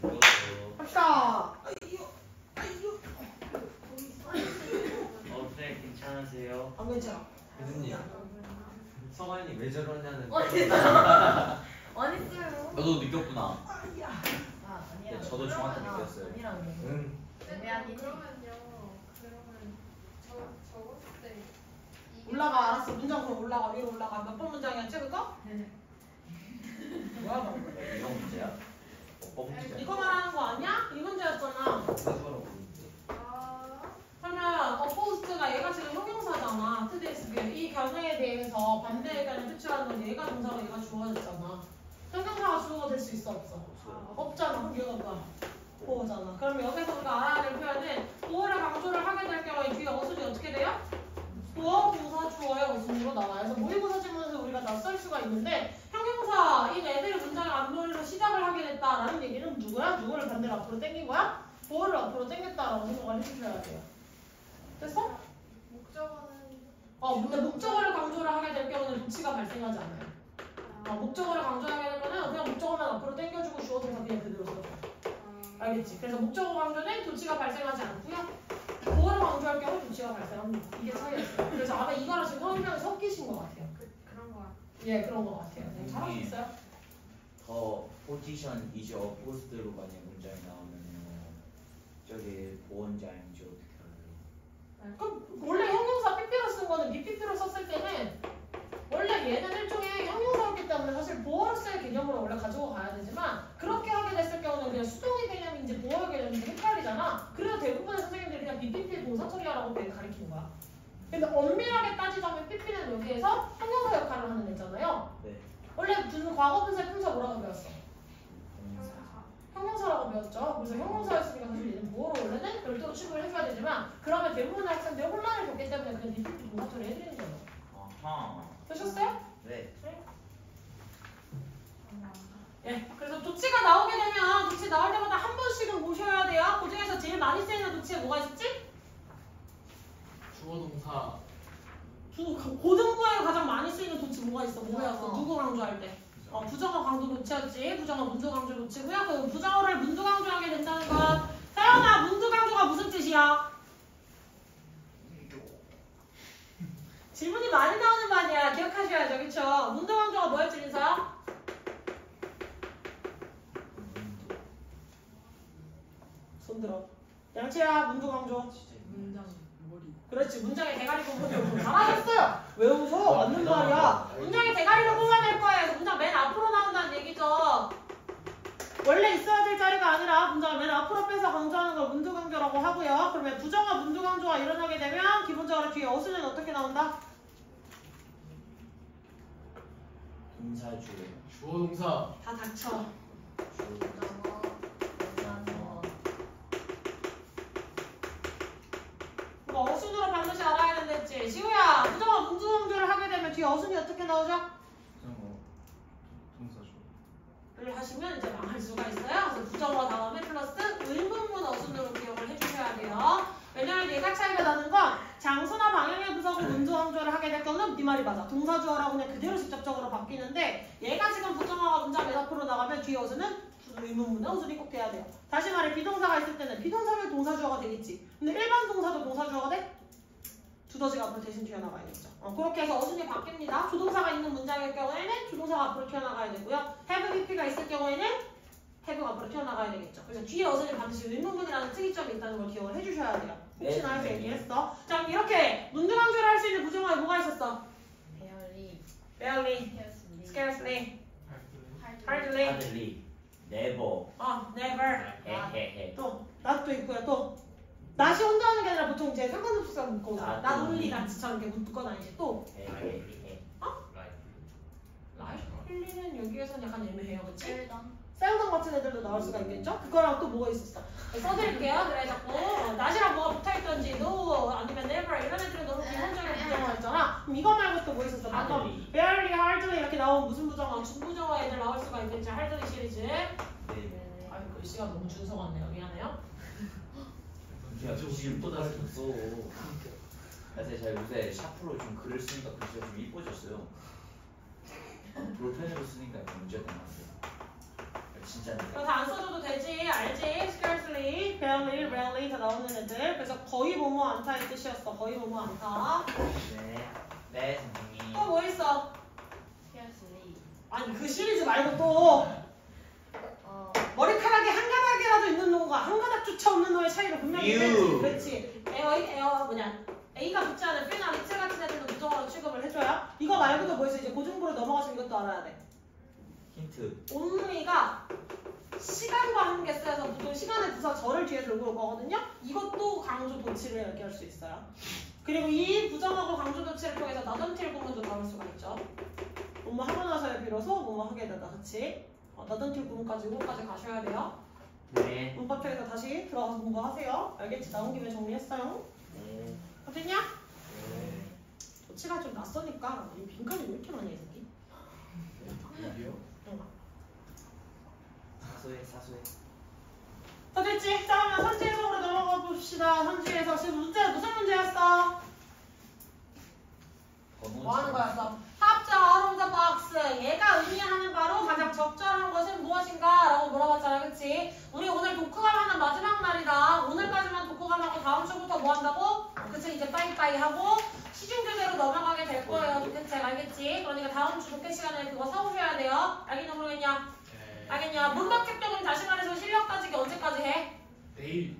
그거죠. 합시다. 어, 네, 괜찮으세요? 안 괜찮아. 교수님 성환이 왜 저러냐는 어딨어요? 어딨어요? 너도 느꼈구나 아 아니야. 네, 저도 정확히 느꼈어요. 아니라고. 응 애매하긴 해. 그러면요. 그러면 저 적었을 때 올라가 알았어. 문장 그럼 올라가 위로 올라가. 몇 번 문장이었지 그거? 뭐야 방금? 이런 문제야? 이거 말하는 거 아니야? 이 문제였잖아. 아 그러면 어포스트가 얘가 지금 형용사잖아. 트데스크 이 견해에 대해서 반대 의견을 표출하는 건 얘가 동사고 얘가 주어졌잖아. 형용사가 주어가 될 수 있어 없어? 없잖아. 얘가 뭐야? 보호잖아. 그럼 여기서 우리가 알아야 될 표현은 보호를 강조를 하게 될 경우에 뒤에 어순이 어떻게 돼요? 보호, 동사, 주어의 어순으로 나와요. 그래서 모의고사 지문에서 우리가 낯설 수가 있는데 형용사인 애들이 문장의 앞머리로 시작을 하게 됐다라는 얘기는 누구야? 누구를 반대로 앞으로 당긴 거야? 보호를 앞으로 당겼다라고 생각을 해주셔야 돼요. 됐어? 목적어는 어, 근데 목적어를 강조를 하게 될 경우는 도치가 발생하지 않아요. 어, 목적어를 강조하게 되면은 그냥 목적어만 앞으로 당겨주고 주어 동사 그냥 그대로 써. 알겠지? 그래서 목적어 강조는 도치가 발생하지 않고요. 보호를 강조할 경우 도치가 발생합니다. 이게 차이였어요. 그래서 아마 이거랑 지금 성명이 섞이신 것 같아요. 그, 그런 거 같아. 예, 그런 것 같아요. 네, 잘하셨어요. 더 포지션 이제 어포스트로 만약 문장이 나오면요 저기 보원자 아닌지 어떻게 알아요? 그럼 원래 형용사 PP로 쓴 거는 BPP로 썼을 때는 원래 얘는 일종의 형용사였기 때문에 사실 보어로서의 개념으로 원래 가지고 가야 되지만 그렇게 하게 됐을 경우는 그냥 수동의 개념인지 보어의 개념인지 헷갈리잖아. 그래서 대부분의 선생님들이 그냥 BPP 동사 처리하라고 가르치는 거야. 근데 엄밀하게 따지자면 PP는 여기에서 형용사 역할을 하는 애잖아요. 네 원래 무슨 과거 분사 품사 뭐라고 배웠어? 형용사라고 배웠죠. 그래서 형용사였으니까 사실 얘는 보어로 원래는 별도로 취급을 해줘야 되지만 그러면 대부분의 학생들이 혼란을 겪기 때문에 그냥 BPP 동사 처리 해드리는 거예요. 아하 되셨어요? 네 예. 그래서 도치가 나오게 되면 도치 나올 때마다 한 번씩은 보셔야 돼요. 그 중에서 제일 많이 쓰이는 도치가 뭐가 있었지? 주어 동사 주, 고등부에 가장 많이 쓰이는 도치 뭐가 있어? 뭐였어? 부정어. 누구 강조할 때? 어, 부정어 강조 도치였지. 부정어 문두 강조 도치고요. 그 부정어를 문두 강조하게 된다는 건 태연아 문두 강조가 무슨 뜻이야? 질문이 많이 나오는 거 아니야. 기억하셔야죠. 그쵸? 문두 강조가 뭐였지, 인사? 손 들어. 양치야, 머리. 그렇지 문장의 대가리 부분을 잘하셨어요 왜 웃어? 맞는 말이야 문장의 대가리를 뽑아낼 거예요 문장 맨 앞으로 나온다는 얘기죠 원래 있어야 될 자리가 아니라 문장을 맨 앞으로 빼서 강조하는 걸 문두강조라고 하고요 그러면 부정과 문두강조가 일어나게 되면 기본적으로 뒤에 어순은 어떻게 나온다? 동사주 주어 동사 다 닥쳐 주 부정어. 부정어. 이거 어순으로 반드시 알아야 된댔지 시우야 부정과 문두강조를 하게 되면 뒤에 어순이 어떻게 나오죠? 동사죠. 를 하시면 이제 망할 수가 있어요. 그래서 부정어 다음에 플러스 의문문 어순으로 기억을 해주셔야 돼요. 왜냐하면 얘가 차이가 나는 건 장소나 방향의 부사고 문조 강조를 하게 될 경우는 네 말이 맞아. 동사주어라고 그냥 그대로 직접적으로 바뀌는데 얘가 지금 부정어가 문장 맨 앞으로 나가면 뒤에 어순은 의문문의 어순이 꼭 돼야 돼요. 다시 말해 비동사가 있을 때는 비동사면 동사주어가 되겠지. 근데 일반 동사도 동사주어가 돼? 두더지가 앞으로 대신 튀어나가야겠죠. 어, 그렇게 해서 어순이 바뀝니다. 조동사가 있는 문장일 경우에는 조동사가 앞으로 튀어나가야 되고요. have BP가 있을 경우에는 have가 앞으로 튀어나가야 되겠죠. 그래서 뒤에 어순이 반드시 의문문이라는 특이점이 있다는 걸 기억을 해주셔야 돼요. 혹시나 해서 네, 얘기했어. 자 그럼 이렇게 문두강조를 할 수 있는 부정어에 뭐가 있었어? barely, 스케어슬리. scarcely, hardly, 하들리 never 어, never, 헤헤헤 또 not도 있고요. 또 not이 혼자 하는 게 아니라 보통 제 상관없이가 묶어서 not not only. only not처럼 이렇게 묶거나 이제 또. 헤헤헤 힐리는 여기에서는 약간 애매해요, 그치? 셀 던. 셀덤 같은 애들도 나올 수가 있겠죠? 그거랑 또 뭐가 있었어? 써드릴게요. 그래 자꾸 어, 낮이랑 뭐가 붙어있던지 no 아니면 never 이런 애들은 너무 기본적인 부정어였잖아. 그럼 이거 말고 또 뭐 있었어? 방금 barely, hardly 이렇게 나온 무슨 부정어? 중부정어 애들 나올 수가 있겠지. hardly 시리즈. 네 네. 아유 글씨가 너무 준서 같네요. 미안해요. 야 다시 줬어 그래서 제가 요새 샤프로 좀 글을 쓰니까 글씨가 좀 이뻐졌어요 볼펜으로 쓰니까 문제가 좀 많아요 진짜 그래서 안 써줘도 되지. 나오는 애들. 그래서 거의 뭐뭐 않다의 뜻이었어. 거의 뭐뭐 않다. 네. 네, 선생님. 또 뭐 있어? scarcely. 아니 그 시리즈 말고 또 어, 머리카락이 한 가닥이라도 있는 놈과 한 가닥조차 없는 놈의 차이를 분명히 유. 했지. 그렇지. 에어 에어 뭐냐? A가 붙지 않은 B나 X 같은 애들은 부정어로 취급을 해줘야. 이거 말고도 뭐 있어? 이제 고중부로 넘어가서 이것도 알아야 돼. 힌트. 온무이가 시간과 함께 쓰여서 보통 시간의 부사 절을 뒤에 들고 올 거거든요. 이것도 강조 도치를 얘기할 수 있어요. 그리고 이 부정하고 강조 도치를 통해서 나던틸 구문도 나올 수가 있죠. 뭐뭐 하고 나서에 비로소 뭐뭐 하게 되다, 그치? 어, 나던틸 구문까지 이거까지 가셔야 돼요. 네. 문법책에서 다시 들어가서 공부하세요. 알겠지? 나온 김에 정리했어요. 네. 어땠냐? 네. 도치가 좀 낯서니까 이 빈칸이 왜 이렇게 많이 해, 이 새끼? 여기요? 응. 사소해, 사소해. 다 됐지? 자, 그러면 선지 해석으로 넘어가 봅시다. 선지 해석. 지금 문제, 무슨 문제였어? 뭐 하는 거였어? 합자 the box. 얘가 의미하는 바로 가장 적절한 것은 무엇인가? 라고 물어봤잖아. 그치? 우리 오늘 독후감하는 마지막 날이다. 오늘까지만 독후감하고 다음 주부터 뭐 한다고? 그치? 이제 빠이빠이 하고 시중 교재로 넘어가게 될 거예요. 독해책 알겠지? 그러니까 다음 주 독해 시간에 그거 사오셔야 돼요. 알겠냐 모르겠냐? 네. 알겠냐? 문법 습득은 다시 말해서 실력 따지기 언제까지 해? 내일.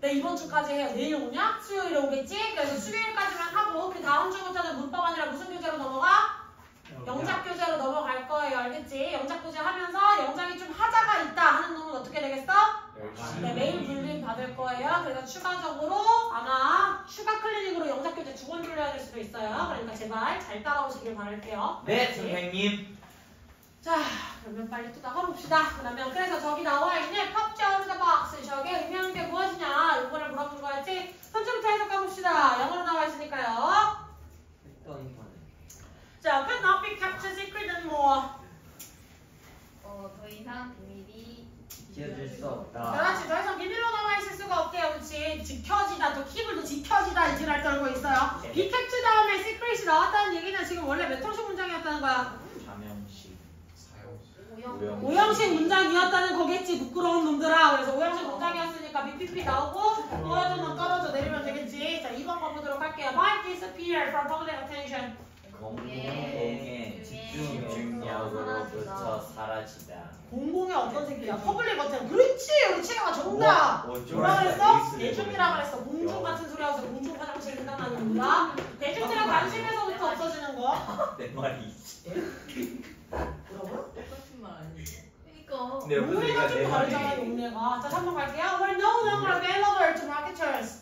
네, 이번 주까지 해요. 내일 오냐? 수요일에 오겠지? 그래서 수요일까지만 하고 그 다음 주부터는 문법 아니라 무슨 교재로 넘어가? 영작 교재로 넘어갈 거예요. 알겠지? 영작 교재 하면서 영작이 좀 하자가 있다 하는 놈은 어떻게 되겠어? 네, 메일 불림 받을 거예요. 그래서 추가적으로 아마 추가 클리닉으로 영작 교재 두 번 돌려야 될 수도 있어요. 그러니까 제발 잘 따라오시길 바랄게요. 네, 알겠지? 선생님. 자, 그러면 빨리 또 나가봅시다. 그러면 그래서 저기 나와 있는 pops out the box 저게 게 무엇이냐 이거를 물어본 거였지. 선지부터 해석해 봅시다. 영어로 나와 있으니까요. 했더니 거네. 자, could not be kept a secret anymore. 어, 더 이상 비밀이 지켜줄 수 없다. 그렇지, 더 이상 비밀로 남아 있을 수가 없대요, 그렇지. 지켜지다, 또 킵을도 지켜지다 이 지랄 떨고 있어요. be kept 다음에 secret이 나왔다는 얘기는 지금 원래 몇 형식 문장이었다는 거야. 자명식. 사요. 오영. 오영. 오형식 문장이었다는 거겠지 부끄러운 놈들아 그래서 오형식 문장이었으니까 BPP 나오고 떨어져면 떨어져 내리면 되겠지 자 2번 가보도록 할게요 Might disappear from public attention 공공의 집중력으로부터 사라지다. 공공의 어떤 새끼야 public atten 그렇지 우리 치아가 정답 뭐, 어쩌- 뭐라 그랬어? 대중이라 그랬어 공중 같은 소리 하면서 공중 화장실 생각나는 거야 대중들의 관심에서부터 없어지는 거내 말이. 뭐라고요? 근데 옆에서 용례가 좀내 다르잖아. 용례가 자 3번 갈게요 We're no longer available to marketers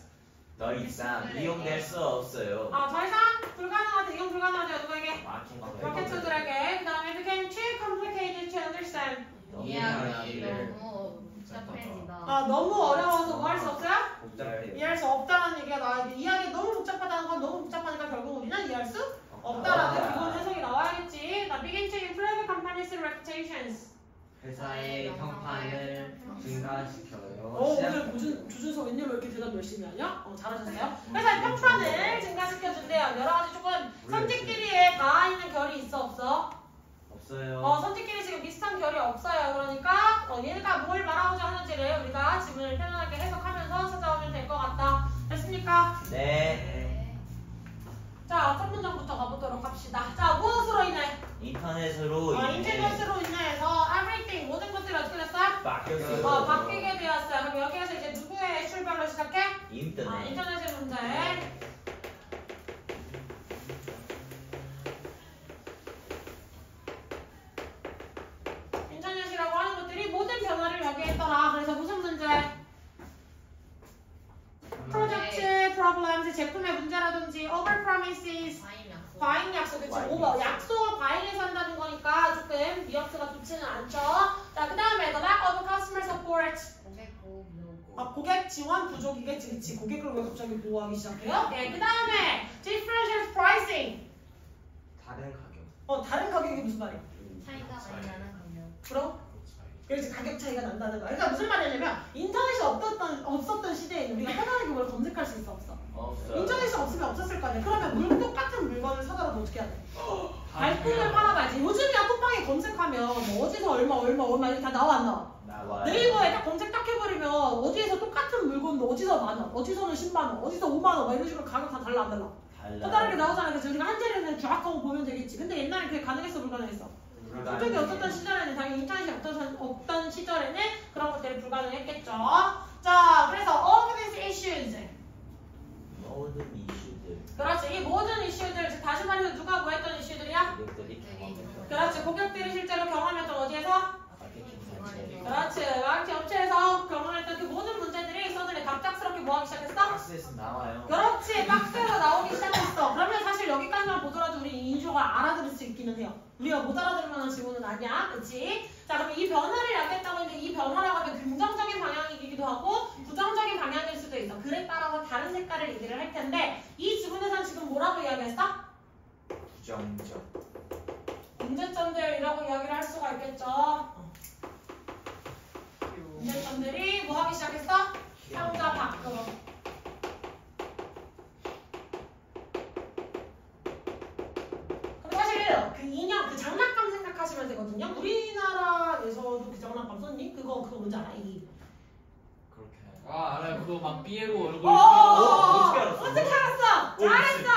더 이상 이용될 수 없어요. 아, 더 이상 불가능하다. 이건 불가능하죠. 누구에게? 마킹 마케터들에게. 그 다음에 became too complicated to understand. 이해하기 너무 복잡해지다. 아, 너무 어려워서 뭐 할 수 없어요? 복잡해요. 이해할 수 없다는 얘기가 나와야 돼. 이해하기 너무 복잡하다는 건 너무 복잡하니까 결국 우리는 이해할 수 없다라는 기본 해석이 나와야겠지. 나 begin to improve companies' reputations. 회사의 평판을 증가시켜요. 어, 오늘 무슨 주준서 웬일로 이렇게 대답 열심히 하냐? 어, 잘하셨어요. 회사의 평판을 증가시켜준대요. 여러 가지 조금 선택끼리에 닿아 있는 결이 있어 없어? 없어요. 어, 선택끼리 지금 비슷한 결이 없어요. 그러니까 어, 얘가 뭘 말하고자 하는지를 우리가 지문을 편안하게 해석하면서 찾아오면 될 것 같다. 됐습니까? 네. 네. 자, 첫 문장부터 가보도록 합시다. 자, 무엇으로 인해? 인터넷으로 어, 인터넷으로 인해서 everything 모든 것들이 어떻게 됐어요? 바뀌었어요. 어, 바뀌게 되었어요. 그럼 여기에서 이제 누구의 출발로 시작해? 아, 인터넷. 인터넷의 문제. 인터넷이라고 하는 것들이 모든 변화를 야기했더라. 그래서 무슨 문제? 프로젝트, 프로블럼스, 제품의 문제라든지 over promises, 과잉 약속. 과잉 약속, 그치? 과잉 오버, 약속. 약속을 과잉해서 한다는 거니까 조금 뉘앙스가 좋지는 않죠. 자, 그 다음에 the lack of customer support. 고객 보호. 아, 고객 지원 부족이겠지, 그치? 고객을 왜 갑자기 보호하기 시작해요? 네, 그 다음에 differential pricing. 다른 가격. 어, 다른 가격이 무슨 말이야? 차이가 많이 나는 가격. 그럼? 그래서 가격 차이가 난다는 거야. 그러니까 무슨 말이냐면 인터넷이 없었던, 없었던 시대에 우리가 편안하게 뭘 검색할 수 있어, 없어? 인터넷이 없으면 없었을 거 아니야. 그러면 물, 똑같은 물건을 사더라도 어떻게 해야 돼? 발품을 팔아봐야지. 요즘이야 쿠팡에 검색하면 뭐 어디서 얼마, 얼마, 얼마 이렇게 다 나와 안 나와? 나와요. 네이버에 딱 검색 딱 해버리면 어디에서 똑같은 물건도 어디서 만 원, 어디서는 10만 원, 어디서 5만 원, 막 이런 식으로 가격 다 달라 안 달라? 또 다르게 나오잖아. 그래서 우리가 한 자리는 정확하고 보면 되겠지. 근데 옛날에 그게 가능했어, 불가능했어? 갑자기 없었던 시절에는 당연히 인터넷이 없던, 없던 시절에는 그런 것들이 불가능했겠죠. 자, 그래서 all these issues. 모든 이슈들 그렇지. 이 모든 이슈들, 즉 다시 말해서 누가 뭐 했던 이슈들이야? 고객들이 경험했던 그렇지. 고객들이 실제로 경험했던 어디에서? 그렇지. 마케팅 업체에서 경험했던 그 모든 문제들이 서들이 갑작스럽게 뭐 하기 시작했어? 박스에서 나와요 그렇지. 박스에서 나오기 시작했어. 그러면 사실 여기까지만 보더라도 우리 인조가 알아들을 수 있기는 해요. 우리가 못 알아들을 만한 지문은 아니야. 그치? 자, 그럼 이 변화를 야기했다고 했는데 이 변화라고 하면 긍정적인 방향이기도 하고 부정적인 방향일 수도 있어. 글에 따라서 다른 색깔을 얘기를 할 텐데 이 지문에선 지금 뭐라고 이야기했어? 부정적 문제점들이라고 이야기를 할 수가 있겠죠. 문제점들이 뭐 하기 시작했어? 상자 밖으로. 사실 그 인형, 그 장난감 생각하시면 되거든요. 우리나라에서도 그 장난감 썼니? 그거 그거 뭔지 알아? 이. 그렇게 아 알아요. 그거 막 삐에로 얼굴. 어, 어떻게 알았어? 어떻게 알았어? 잘했어.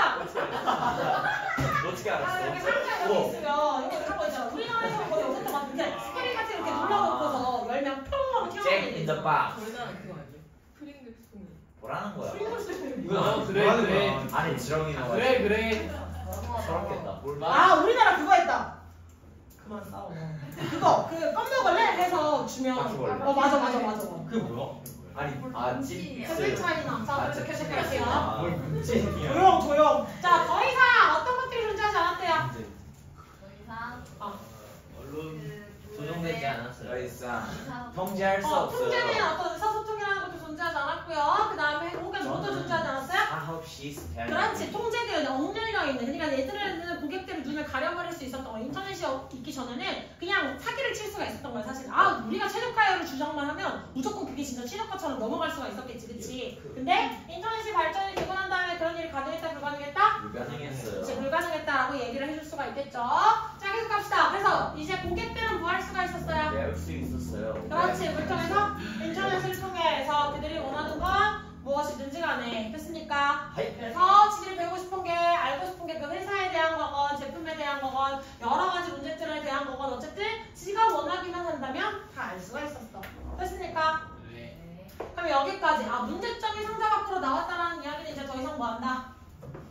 어떻게 아, 알았어? 이렇게 상자에 어. 이렇게 있으면 이렇게 그런 거 있잖아. 우리나라에서 거의 때막 이렇게 스크린 같이 이렇게 눌러놓고서 열면 평 하고 잭 튀어나오는 in the box 저희나라는 그거 아니에요? 프링글스. 뭐라는 거야? 어, 그래 그래. 안에 지렁이 나와 그래 그래. 뭘아 우리나라 그거 했다. 그만 싸워. 그거 그 껌먹을래 해서 주면 바퀴벌레. 어 맞아 맞아 맞아. 그게 뭐야? 아니 아 찐. 세대 차이나 자 아, 그렇게. 아, 뭘 문제냐? 조용 조용. 자 더 이상 어떤 것들이 존재하지 않았대요. 더 이상 언론 그 조정되지 않았어요. 더 이상 통제할 수 어, 없어요. 통제는 어떤 의사소통이라는 존재하지 않았고요. 그 다음에 뭐도 저는 존재하지 않았어요? 사업 시스템. 그렇지 통제되어 있는 억눌려 있는 그러니까 얘들은 고객들의 눈을 가려버릴 수 있었던 거 인터넷이 없- 있기 전에는 그냥 사기를 칠 수가 있었던 거야 사실 아 우리가 최저가율을 주장만 하면 무조건 그게 진짜 최저가처럼 넘어갈 수가 있었겠지 그치 근데 인터넷이 발전이 되고 난 다음에 그런 일이 가능했다 불가능했다? 불가능했어요. 이제 불가능했다라고 얘기를 해줄 수가 있겠죠 자 계속 갑시다 그래서 이제 고객들은 뭐 할 수가 있었어요? 배울 수 있었어요. 그렇지 뭘 통해서 인터넷을 통해서 그들이 원하는 건 무엇이든지 간에 됐습니까? 그래서 지들이 배우고 싶은 게 알고 싶은 게 그 회사에 대한 거건 제품에 대한 거건 여러 가지 문제들에 대한 거건 어쨌든 지가 원하기만 한다면 다 알 수가 있었어 됐습니까? 네. 네. 그럼 여기까지 아 문제점이 상자 밖으로 나왔다라는 이야기는 이제 더 이상 뭐 한다?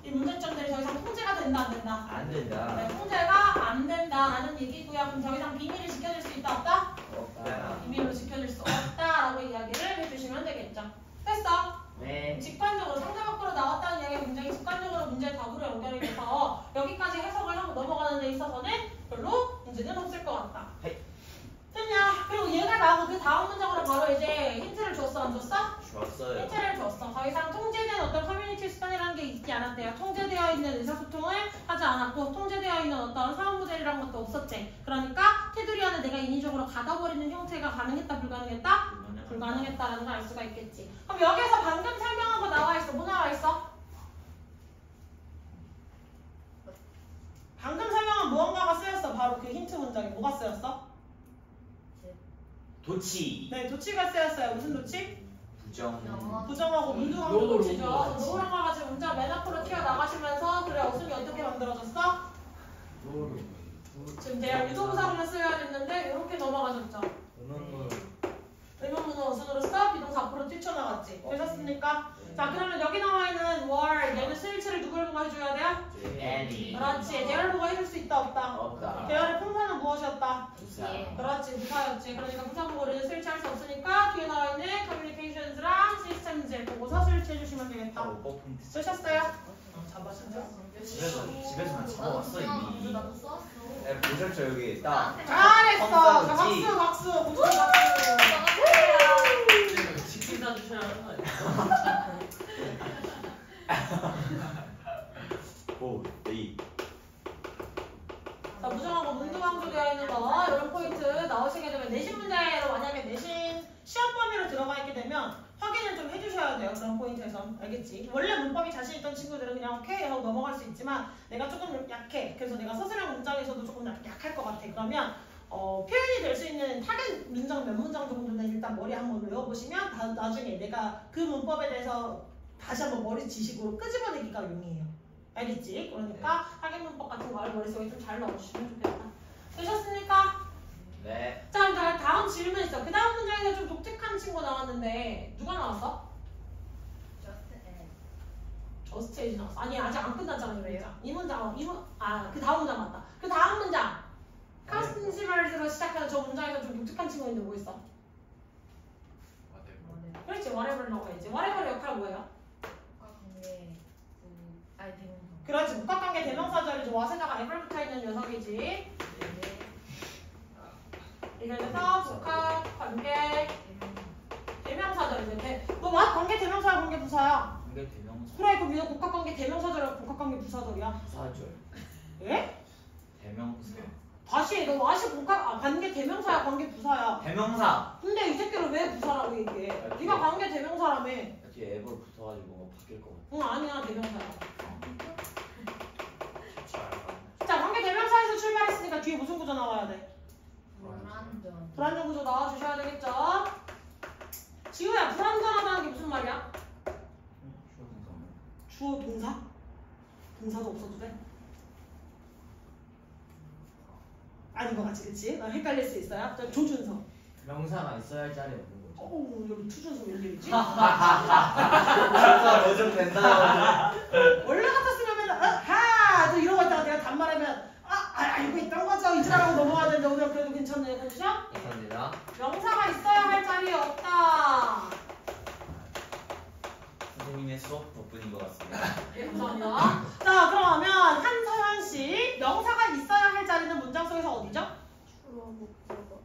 이 문제점들이 더 이상 통제가 된다 안 된다? 안 된다. 네, 통제가 안 된다라는 얘기고요 그럼 더 이상 비밀을 지켜줄 수 있다 없다? 없다. 비밀로 지켜줄 수 없다라고 되겠죠. 됐어? 네. 직관적으로 상대 밖으로 나왔다는 이야기가 굉장히 직관적으로 문제의 답으로 연결이 돼서 여기까지 해석을 하고 넘어가는 데 있어서는 별로 문제는 없을 것 같다. 네. 됐냐? 그리고 얘가 나오고 그 다음 문장으로 바로 이제 힌트를 줬어 안 줬어? 좋았어요. 힌트를 줬어. 더 이상 통제된 어떤 커뮤니티 수단이라는 게 있지 않았대요. 통제되어 있는 의사소통을 하지 않았고 통제되어 있는 어떤 사업 모델이라는 것도 없었지. 그러니까 테두리 안에 내가 인위적으로 가둬버리는 형태가 가능했다 불가능했다? 불가능했다라는 걸 알 수가 있겠지. 그럼 여기에서 방금 설명한 거 나와 있어. 뭐 나와 있어? 방금 설명한 무언가가 쓰였어. 바로 그 힌트 문장에 뭐가 쓰였어? 도치. 네, 도치가 쓰였어요. 무슨 도치? 부정. 부정하고 문두광 로고, 도치죠. 노랑과 같이 문자 맨 앞으로 튀어나가시면서 그래 어순이 어떻게 만들어졌어? 지금 대학 유도부사를 써야 됐는데 이렇게 넘어가셨죠. 의문문은 어순으로서 비동사 앞으로 뛰쳐나갔지. 되셨습니까? 자 그러면 여기 나와 있는 월 얘는 스위치를 누굴 보고 해줘야 돼요? Any. 그렇지. there을 보고 해줄 수 있다 없다. 없다. there의 품사는 무엇이었다? 부사. 예. 그렇지 부사였지. 그러니까 부사 보고를 수일치할 수 없으니까 뒤에 나와 있는 communications랑 systems 보고서 수일치해 주시면 되겠다. 포인트. 쓰셨어요? 어, 잡아주세요. 집에서 집에서 난 잡아왔어 이미. 나도 써왔어. 야 보셨죠 여기 딱. 잘했어. 자. 박수 박수. 고추 박수. 치킨 사주셔야 하는 거 아니야? 오, 이. 자, 부정어하고 문두강조 되어 있는 거 이런 포인트 나오시게 되면 내신 문제로 만약에 내신 시험 범위로 들어가 있게 되면 확인을 좀 해주셔야 돼요. 그런 포인트에선 알겠지? 원래 문법이 자신 있던 친구들은 그냥 오케이 하고 넘어갈 수 있지만 내가 조금 약해. 그래서 내가 서술형 문장에서도 조금 약- 약할 것 같아. 그러면 어, 표현이 될 수 있는 타겟 문장 몇 문장 정도는 일단 머리 한번 외워보시면 다, 나중에 내가 그 문법에 대해서 다시 한번 머리 지식으로 끄집어내기가 용이해요. 알겠지? 그러니까 타겟 문법 같은 거를 머릿속에 좀 잘 넣어주시면 좋겠다. 되셨습니까? 네. 자, 그럼 다- 다음 질문 있어. 그 다음 문장에서 좀 독특한 친구 나왔는데 누가 나왔어? Just and. 어스테이지 나왔어. 아니 아직 안 끝났잖아 이 문장. 이 문장 이 문, 아그 다음 문장 맞다. 그 다음 문장. customers로 시작하는 저 문장에서 좀 독특한 친구인데 뭐 있어? 네. 그렇지 whatever 나와야지. whatever 역할 뭐예요? 관계. 음, 아니 대명사. 그렇지 복합관계 대명사절이죠. 와세다가 ever 붙어 있는 녀석이지. 네. 이래서 복합 관계 대명사. 대명사절이지. 대, 너 와? 관계 대명사야 관계 부사야? 관계 대명사. 그래 그럼 이거 복합 관계 대명사절이야 복합 관계 부사절이야. 부사절. 예? 대명사. 다시 너 와시 복합 아, 관계 대명사야 관계 부사야. 대명사. 근데 이 새끼를 왜 부사라고 얘기해? 네가 관계 대명사라며. 뒤에 앱을 붙어가지고 뭐 바뀔 것 같아. 응 아니야 대명사야. 잘 알아. 자 관계 대명사에서 출발했으니까 뒤에 무슨 구조 나와야 돼? 불안전 구조 나와주셔야 되겠죠? 지우야 불안전하다는 게 무슨 말이야? 주어 동사? 동사도 없어도 돼? 아닌 것 같지 그치? 나 헷갈릴 수 있어요. 자, 조준서. 명사가 있어야 할 자리 없는 거죠. 어우 여기 투준서 왜 이러지? 부사 요즘 된다. 원래 같았으면 어, 하! 또 이러고 있다가 내가 단말하면 알고 있던 거죠 이줄 알고 넘어가야 되는데 오늘 그래도 괜찮네요 컨디션? 감사합니다. 명사가 있어야 할 자리에 없다 선생님의 수업 덕분인 것 같습니다. 예 감사합니다 자 그러면 한서현 씨 명사가 있어야 할 자리는 문장 속에서 어디죠? 주어 목적어.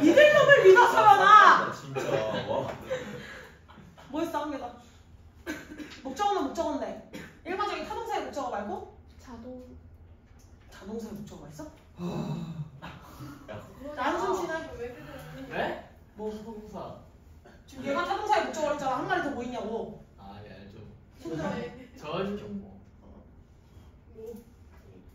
이들 놈을 믿어 서연아 진짜. 와. 뭐 있어 한 개가 목적어는 목적어인데 일반적인 타동사의 목적어 말고 자동. 자동사의 목적어가 있어? 야, 나는 씨는 왜 그래? 네? 뭐 소동사. 지금 얘가 타동사의 목적어를 했잖아 한 마리 더 뭐 있냐고 아, 네, 알죠. 힘들어 전 뭐.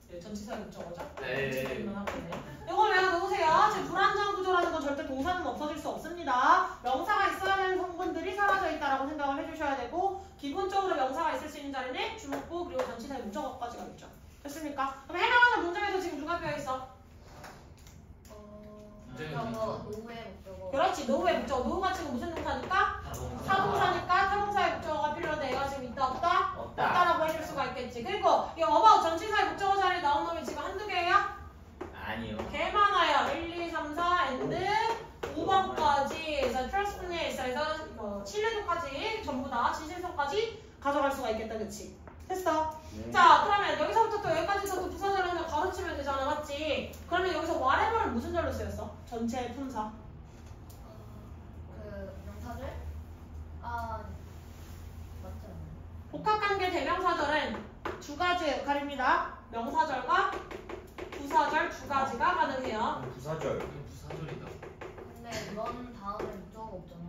네, 전치사의 목적어죠? 네. 전치사기만 하고 있네. 이거 외워놓으세요. 지금 불안정 구조라는 건 절대 동사는 없어질 수 없습니다. 명사가 있어야 하는 성분들이 사라져 있다라고 생각을 해주셔야 되고 기본적으로 명사가 있을 수 있는 자리는 주목부 그리고 전치사의 목적어까지가 있죠. 됐습니까? 그럼 해당하는 문장에서 지금 누가 비어있어? 어. 문제는 저거 노후의 목적어. 그렇지. 노후의 목적어. 노후가 지금 무슨 동사니까? 타동사니까 타동사의 목적어가 필요한데 얘가 지금 있다 없다? 없다. 없다라고 하실 수가 있겠지. 그리고 이 about 전치사의 목적어 자리에 나온 놈이 지금 한두 개예요? 아니요. 개 많아요. 1, 2, 3, 4, and 5번까지. 그래서 trustfulness에서 뭐 신뢰도까지 전부 다 진실성까지 가져갈 수가 있겠다, 그치? 됐어. 자, 그러면 여기서부터 또 여기까지서 또 부사절을 괄호 치면 되잖아, 맞지? 그러면 여기서 whatever를 무슨 절로 쓰였어? 전체 품사. 그 명사들? 아 맞지 않나요? 복합관계 대명사절은 두 가지 역할입니다. 명사절과 부사절 두 가지가 가능해요. 부사절. 이거 부사절이다. 근데 넌 다음에 목적어가 없잖아.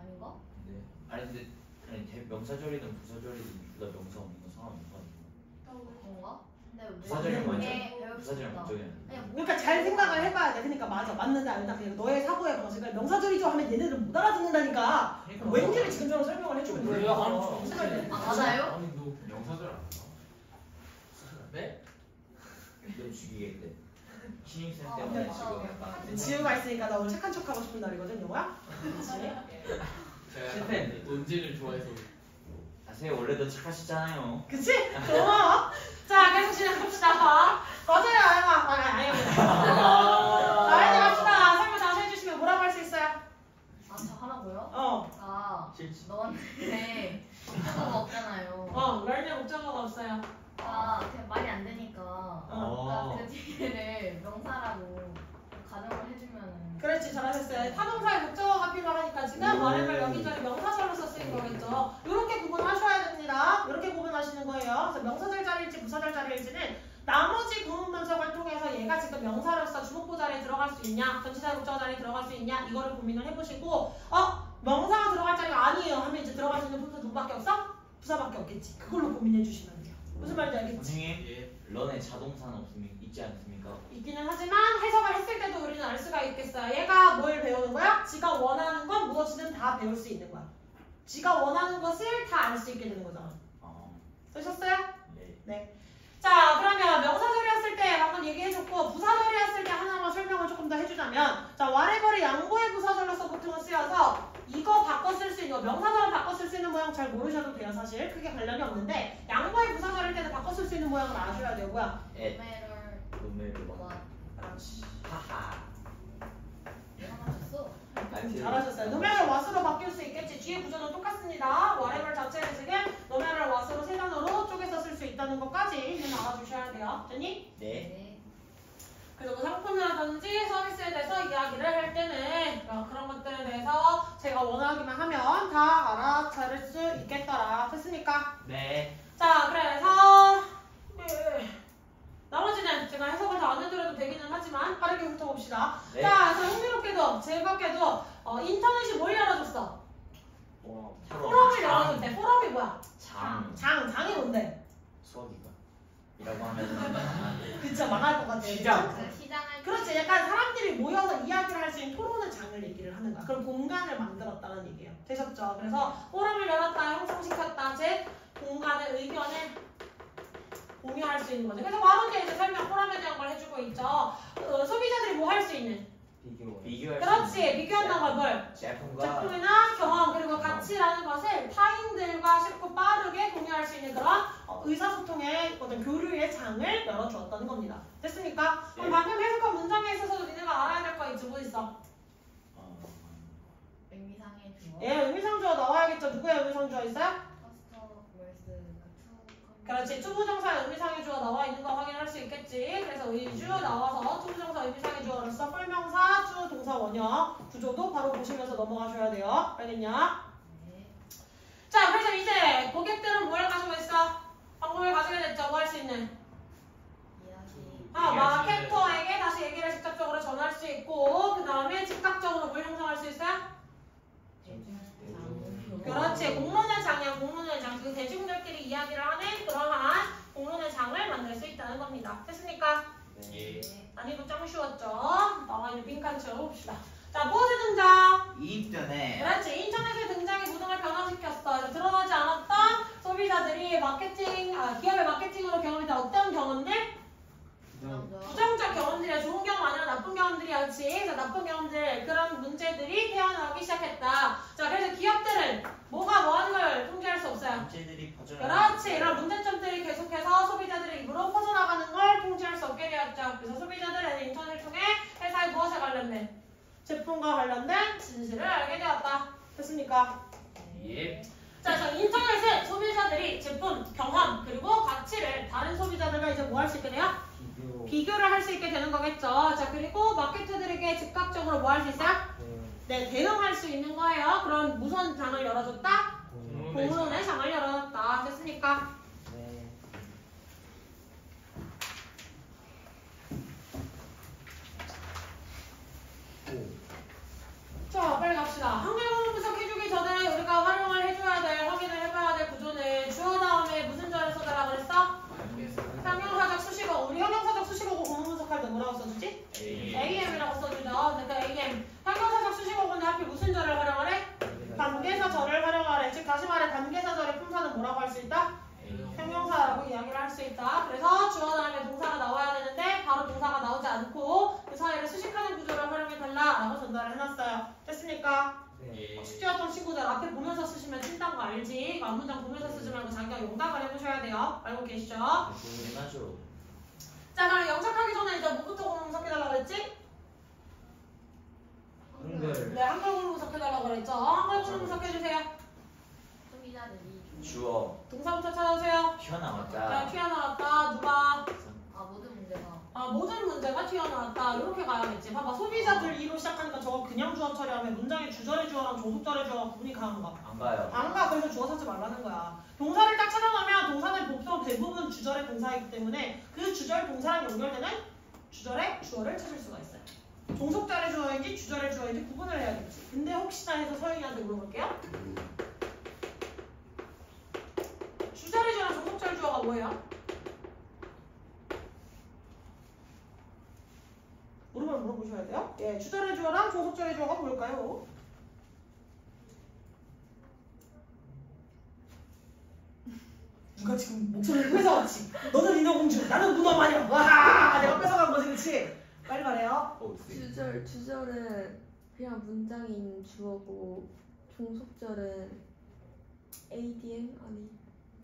아닌가? 네. 아니 근데 아니 대- 명사절이든 부사절이든 둘다 명사 없는 건 상관없는 거 아니에요? 그런가? 근데 부사절이. 목적이 아니에요. 그냥 그러니까 잘 생각을 해봐야 돼. 그러니까 맞아. 맞는데 아니다. 그냥 너의 사고의 방식을 명사절이죠 하면 얘네들은 못 알아듣는다니까. 왠지를 지금처럼 설명을 해주면 돼. 우리가 하는 거 말이야? 아 맞아요? 아니 너 명사절 안 알아? 네? 너 죽이겠대. 신입생 아, 때문에 맞아. 지금 약간 지우가 있으니까 나 오늘 착한 척하고 싶은 날이거든, 영호야? 그치? 실패했네. 논쟁을 좋아해서 아, 쟤 원래도 착하시잖아요. 그치? 고마워. 자, 계속 진행합시다. 맞아요, 아영아. 아. 자, 이제 갑시다. 설명 다시 해주시면 뭐라고 할 수 있어요? 아 저 하라고요? 어, 아 실치. 너한테 목적어가 없잖아요. 어, 럴의 목적어가 없어요. 아 그냥 말이 안 되니까 어. 그 뒤를 명사라고 가정을 해주면은 그렇지, 잘하셨어요. 타동사의 목적어가 필요하니까 지금 말해볼 여기저기 명사절로서 쓰인 거겠죠. 이렇게 구분하셔야 됩니다. 이렇게 구분하시는 거예요. 그래서 명사절 자리일지 부사절 자리일지는 나머지 구문 분석을 통해서 얘가 지금 명사로서 주목부 자리에 들어갈 수 있냐, 전치사의 목적어 자리에 들어갈 수 있냐, 이거를 고민을 해보시고, 어, 명사가 들어갈 자리가 아니에요 하면 이제 들어갈 수 있는 분수 누구밖에 없어? 부사밖에 없겠지. 그걸로 고민해 주시면 돼요. 무슨 말인지 알겠지? 선생님 예. 런에 자동사는 없습니까? 있지 않습니까? 있기는 하지만 해석을 했을 때도 우리는 알 수가 있겠어요. 얘가 뭘 배우는 거야? 지가 원하는 건 무엇이든 다 배울 수 있는 거야. 지가 원하는 것을 다 알 수 있게 되는 거잖아. 어, 쓰셨어요? 네. 자, 그러면 명사절이었을 때 방금 얘기해줬고 부사절이었을 때 하나만 설명을 조금 더 해주자면 자, 와레버리 양보의 부사절로서 보통은 쓰여서 이거 바꿔 쓸 수 있는 거 명사절은 바꿔 쓸 수 있는 모양 잘 모르셔도 돼요 사실 크게 관련이 없는데 양보의 부사절일 때는 바꿔 쓸 수 있는 모양을 아셔야 돼요 뭐 그렇지 하하. 음, 잘하셨어요. 노면을 왓으로 바뀔 수 있겠지. 뒤에 구조는 똑같습니다. 와레벌 자체를 지금 노면을 왓으로 세 단어로 쪼개서 쓸 수 있다는 것까지는 알아주셔야 돼요. 됐니? 네 네. 그리고 뭐 상품이라든지 서비스에 대해서 이야기를 할 때는 어, 그런 것들에 대해서 제가 원하기만 하면 다 알아차릴 수 있겠더라. 됐습니까? 네. 자, 그래서 예, 나머지는 제가 해석을 다 안 해드려도 되기는 하지만 빠르게 훑어봅시다. 네. 자, 그래서 흥미롭게도 즐겁게도 어, 인터넷이 뭘 열어줬어? 와, 포럼 을 열어줬대. 포럼이 뭐야? 장 장, 장이 뭔데? 수학이가 이라고 하면 진짜 망할 것 같아. 시장. 그 시장을 그렇지. 약간 사람들이 모여서 이야기를 할 수 있는 토론의 장을 얘기를 하는 거야. 그런 공간을 만들었다는 얘기예요. 되셨죠? 그래서 포럼을 열었다, 형성시켰다, 즉 공간의 의견을 공유할 수 있는 거죠. 그래서 바로 뒤에 이제 설명 포럼에 대한 걸 해주고 있죠. 어, 소비자들이 뭐 할 수 있는? 비교 비교할 그렇지. 비교한다는 걸 뭘? 제품과 제품이나 경험 그리고 가치라는 것을 타인들과 쉽고 빠르게 공유할 수 있는 그런 어, 의사소통의 어떤 교류의 장을 열어주었다는 겁니다. 됐습니까? 그럼 네. 방금 해석한 문장에 있어서도 니네가 알아야 될 거 있지 뭐 있어? 어, 의미상의 주어. 예, 의미상주어 나와야겠죠. 누구의 의미상주어 있어요? To. 그렇지. to부정사의 의미상의 주어 나와 있는 거 확인할 수 있겠지. 그래서 의주 나와서 to부정사 의미상의 주어로서 for 명사, to, 동사, 원형 구조도 바로 보시면서 넘어가셔야 돼요. 알겠냐? 네. 자, 그래서 이제 고객들은 뭘 가지고 있어? 방법을 가지게 됐죠. 뭐 할 수 있는? 이야기. 아, 마케터에게 다시 얘기를 직접적으로 전할 수 있고, 그 다음에 즉각적으로 뭘 형성할 수 있어요? 그렇지. 공론의 장이야, 공론의 장. 그 대중들끼리 이야기를 하는 그러한 공론의 장을 만들 수 됐습니까? 네. 네. 난이도 짱 쉬웠죠? 나와 있는 빈칸 채워봅시다. 자, 무엇의 등장? 이인편에 그렇지. 인터넷의 등장이 걸 변화시켰어. 드러나지 않았던 소비자들이 마케팅, 아, 기업의 마케팅으로 경험했던 어떤 경험들? 부정적 경험들이야. 좋은 경험 아니라 나쁜 경험들이었지. 그래서 나쁜 경험들, 그런 문제들이 태어나기 시작했다. 자, 그래서 기업들은 뭐가 뭐 하는 걸 통제할 수 없어요. 문제들이 퍼져 그렇지. 이런 문제점들이 계속해서 소비자들의 입으로 퍼져나가는 걸 통제할 수 없게 되었죠. 그래서 소비자들은 인터넷을 통해 회사의 무엇에 관련된 제품과 관련된 진실을 알게 되었다. 됐습니까? 예. 자, 자, 인터넷은 소비자들이 제품, 경험, 그리고 가치를 다른 소비자들과 이제 뭐 할 수 있게 돼요? 비교 비교를 할 수 있게 되는 거겠죠. 자, 그리고 마케터들에게 즉각적으로 뭐 할 수 있어요? 네, 대응할 수 있는 거예요. 그런 무선 장을 열어줬다? 공론의 장을 열어줬다. 됐습니까? 자, 빨리 갑시다. 한글 분석해주기 전에 우리가 활용을 해줘야 될, 확인을 해봐야 될 구조는 주어 다음에 무슨 절을 써달라 그랬어? 형용사적 수식어. 우리 형용사적 수식어고 공부 분석 할 때 뭐라고 써주지? AM이라고 써주죠. 그러니까 AM. 형용사적 수식어고는 하필 무슨 절을 활용하래? 관계사절을 활용하래. 즉 다시 말해 관계사절의 품사는 뭐라고 할 수 있다? 형용사라고 이야기를 할 수 있다. 그래서 주어 다음에 동사가 나와야 되는데 바로 동사가 나오지 않고 그 사이를 수식하는 구조를 활용해달라라고 전달을 해놨어요. 됐습니까? 예. 숙제였던 친구들 앞에 보면서 쓰시면 찐딴 거 알지? 앞문장 보면서 쓰지 말고 자기가 용답을 해보셔야 돼요. 알고 계시죠? 당연하죠 자 그럼 영작하기 전에 이제 뭐부터 공부 분석해달라고 그랬지? 한글. 네 한글 공부 분석해달라고 그랬죠? 한글 공부 분석해주세요. 소비자들이 주어 동사부터 찾아오세요. 자 튀어나왔다 튀어나왔다. 누가? 아 모든 문제가 튀어나왔다. 이렇게 가야겠지. 봐봐 소비자들 이로 시작하니까 저거 그냥 주어 처리하면 문장의 주절의 주어랑 종속절의 주어가 구분이 가는 거. 안 가요 안 가. 그래서 주어 찾지 말라는 거야. 동사를 딱 찾아가면 동사는 보통 대부분 주절의 동사이기 때문에 그 주절 동사랑 연결되는 주절의 주어를 찾을 수가 있어요. 종속절의 주어인지 주절의 주어인지 구분을 해야겠지. 근데 혹시나 해서 서영이한테 물어볼게요. 주절의 주어랑 종속절의 주어가 뭐예요? 물어보셔야 돼요. 예, 주절의 주어랑 종속절의 주어가 뭘까요? 누가 지금 목소리를 뺏어왔지? 너는 인어공주, 나는 문어마녀. 와, 내가 뺏어간 거지, 그치? 빨리 말해요. 어, 네. 주절 주절은 그냥 있는 주어고 종속절은 ADM 아니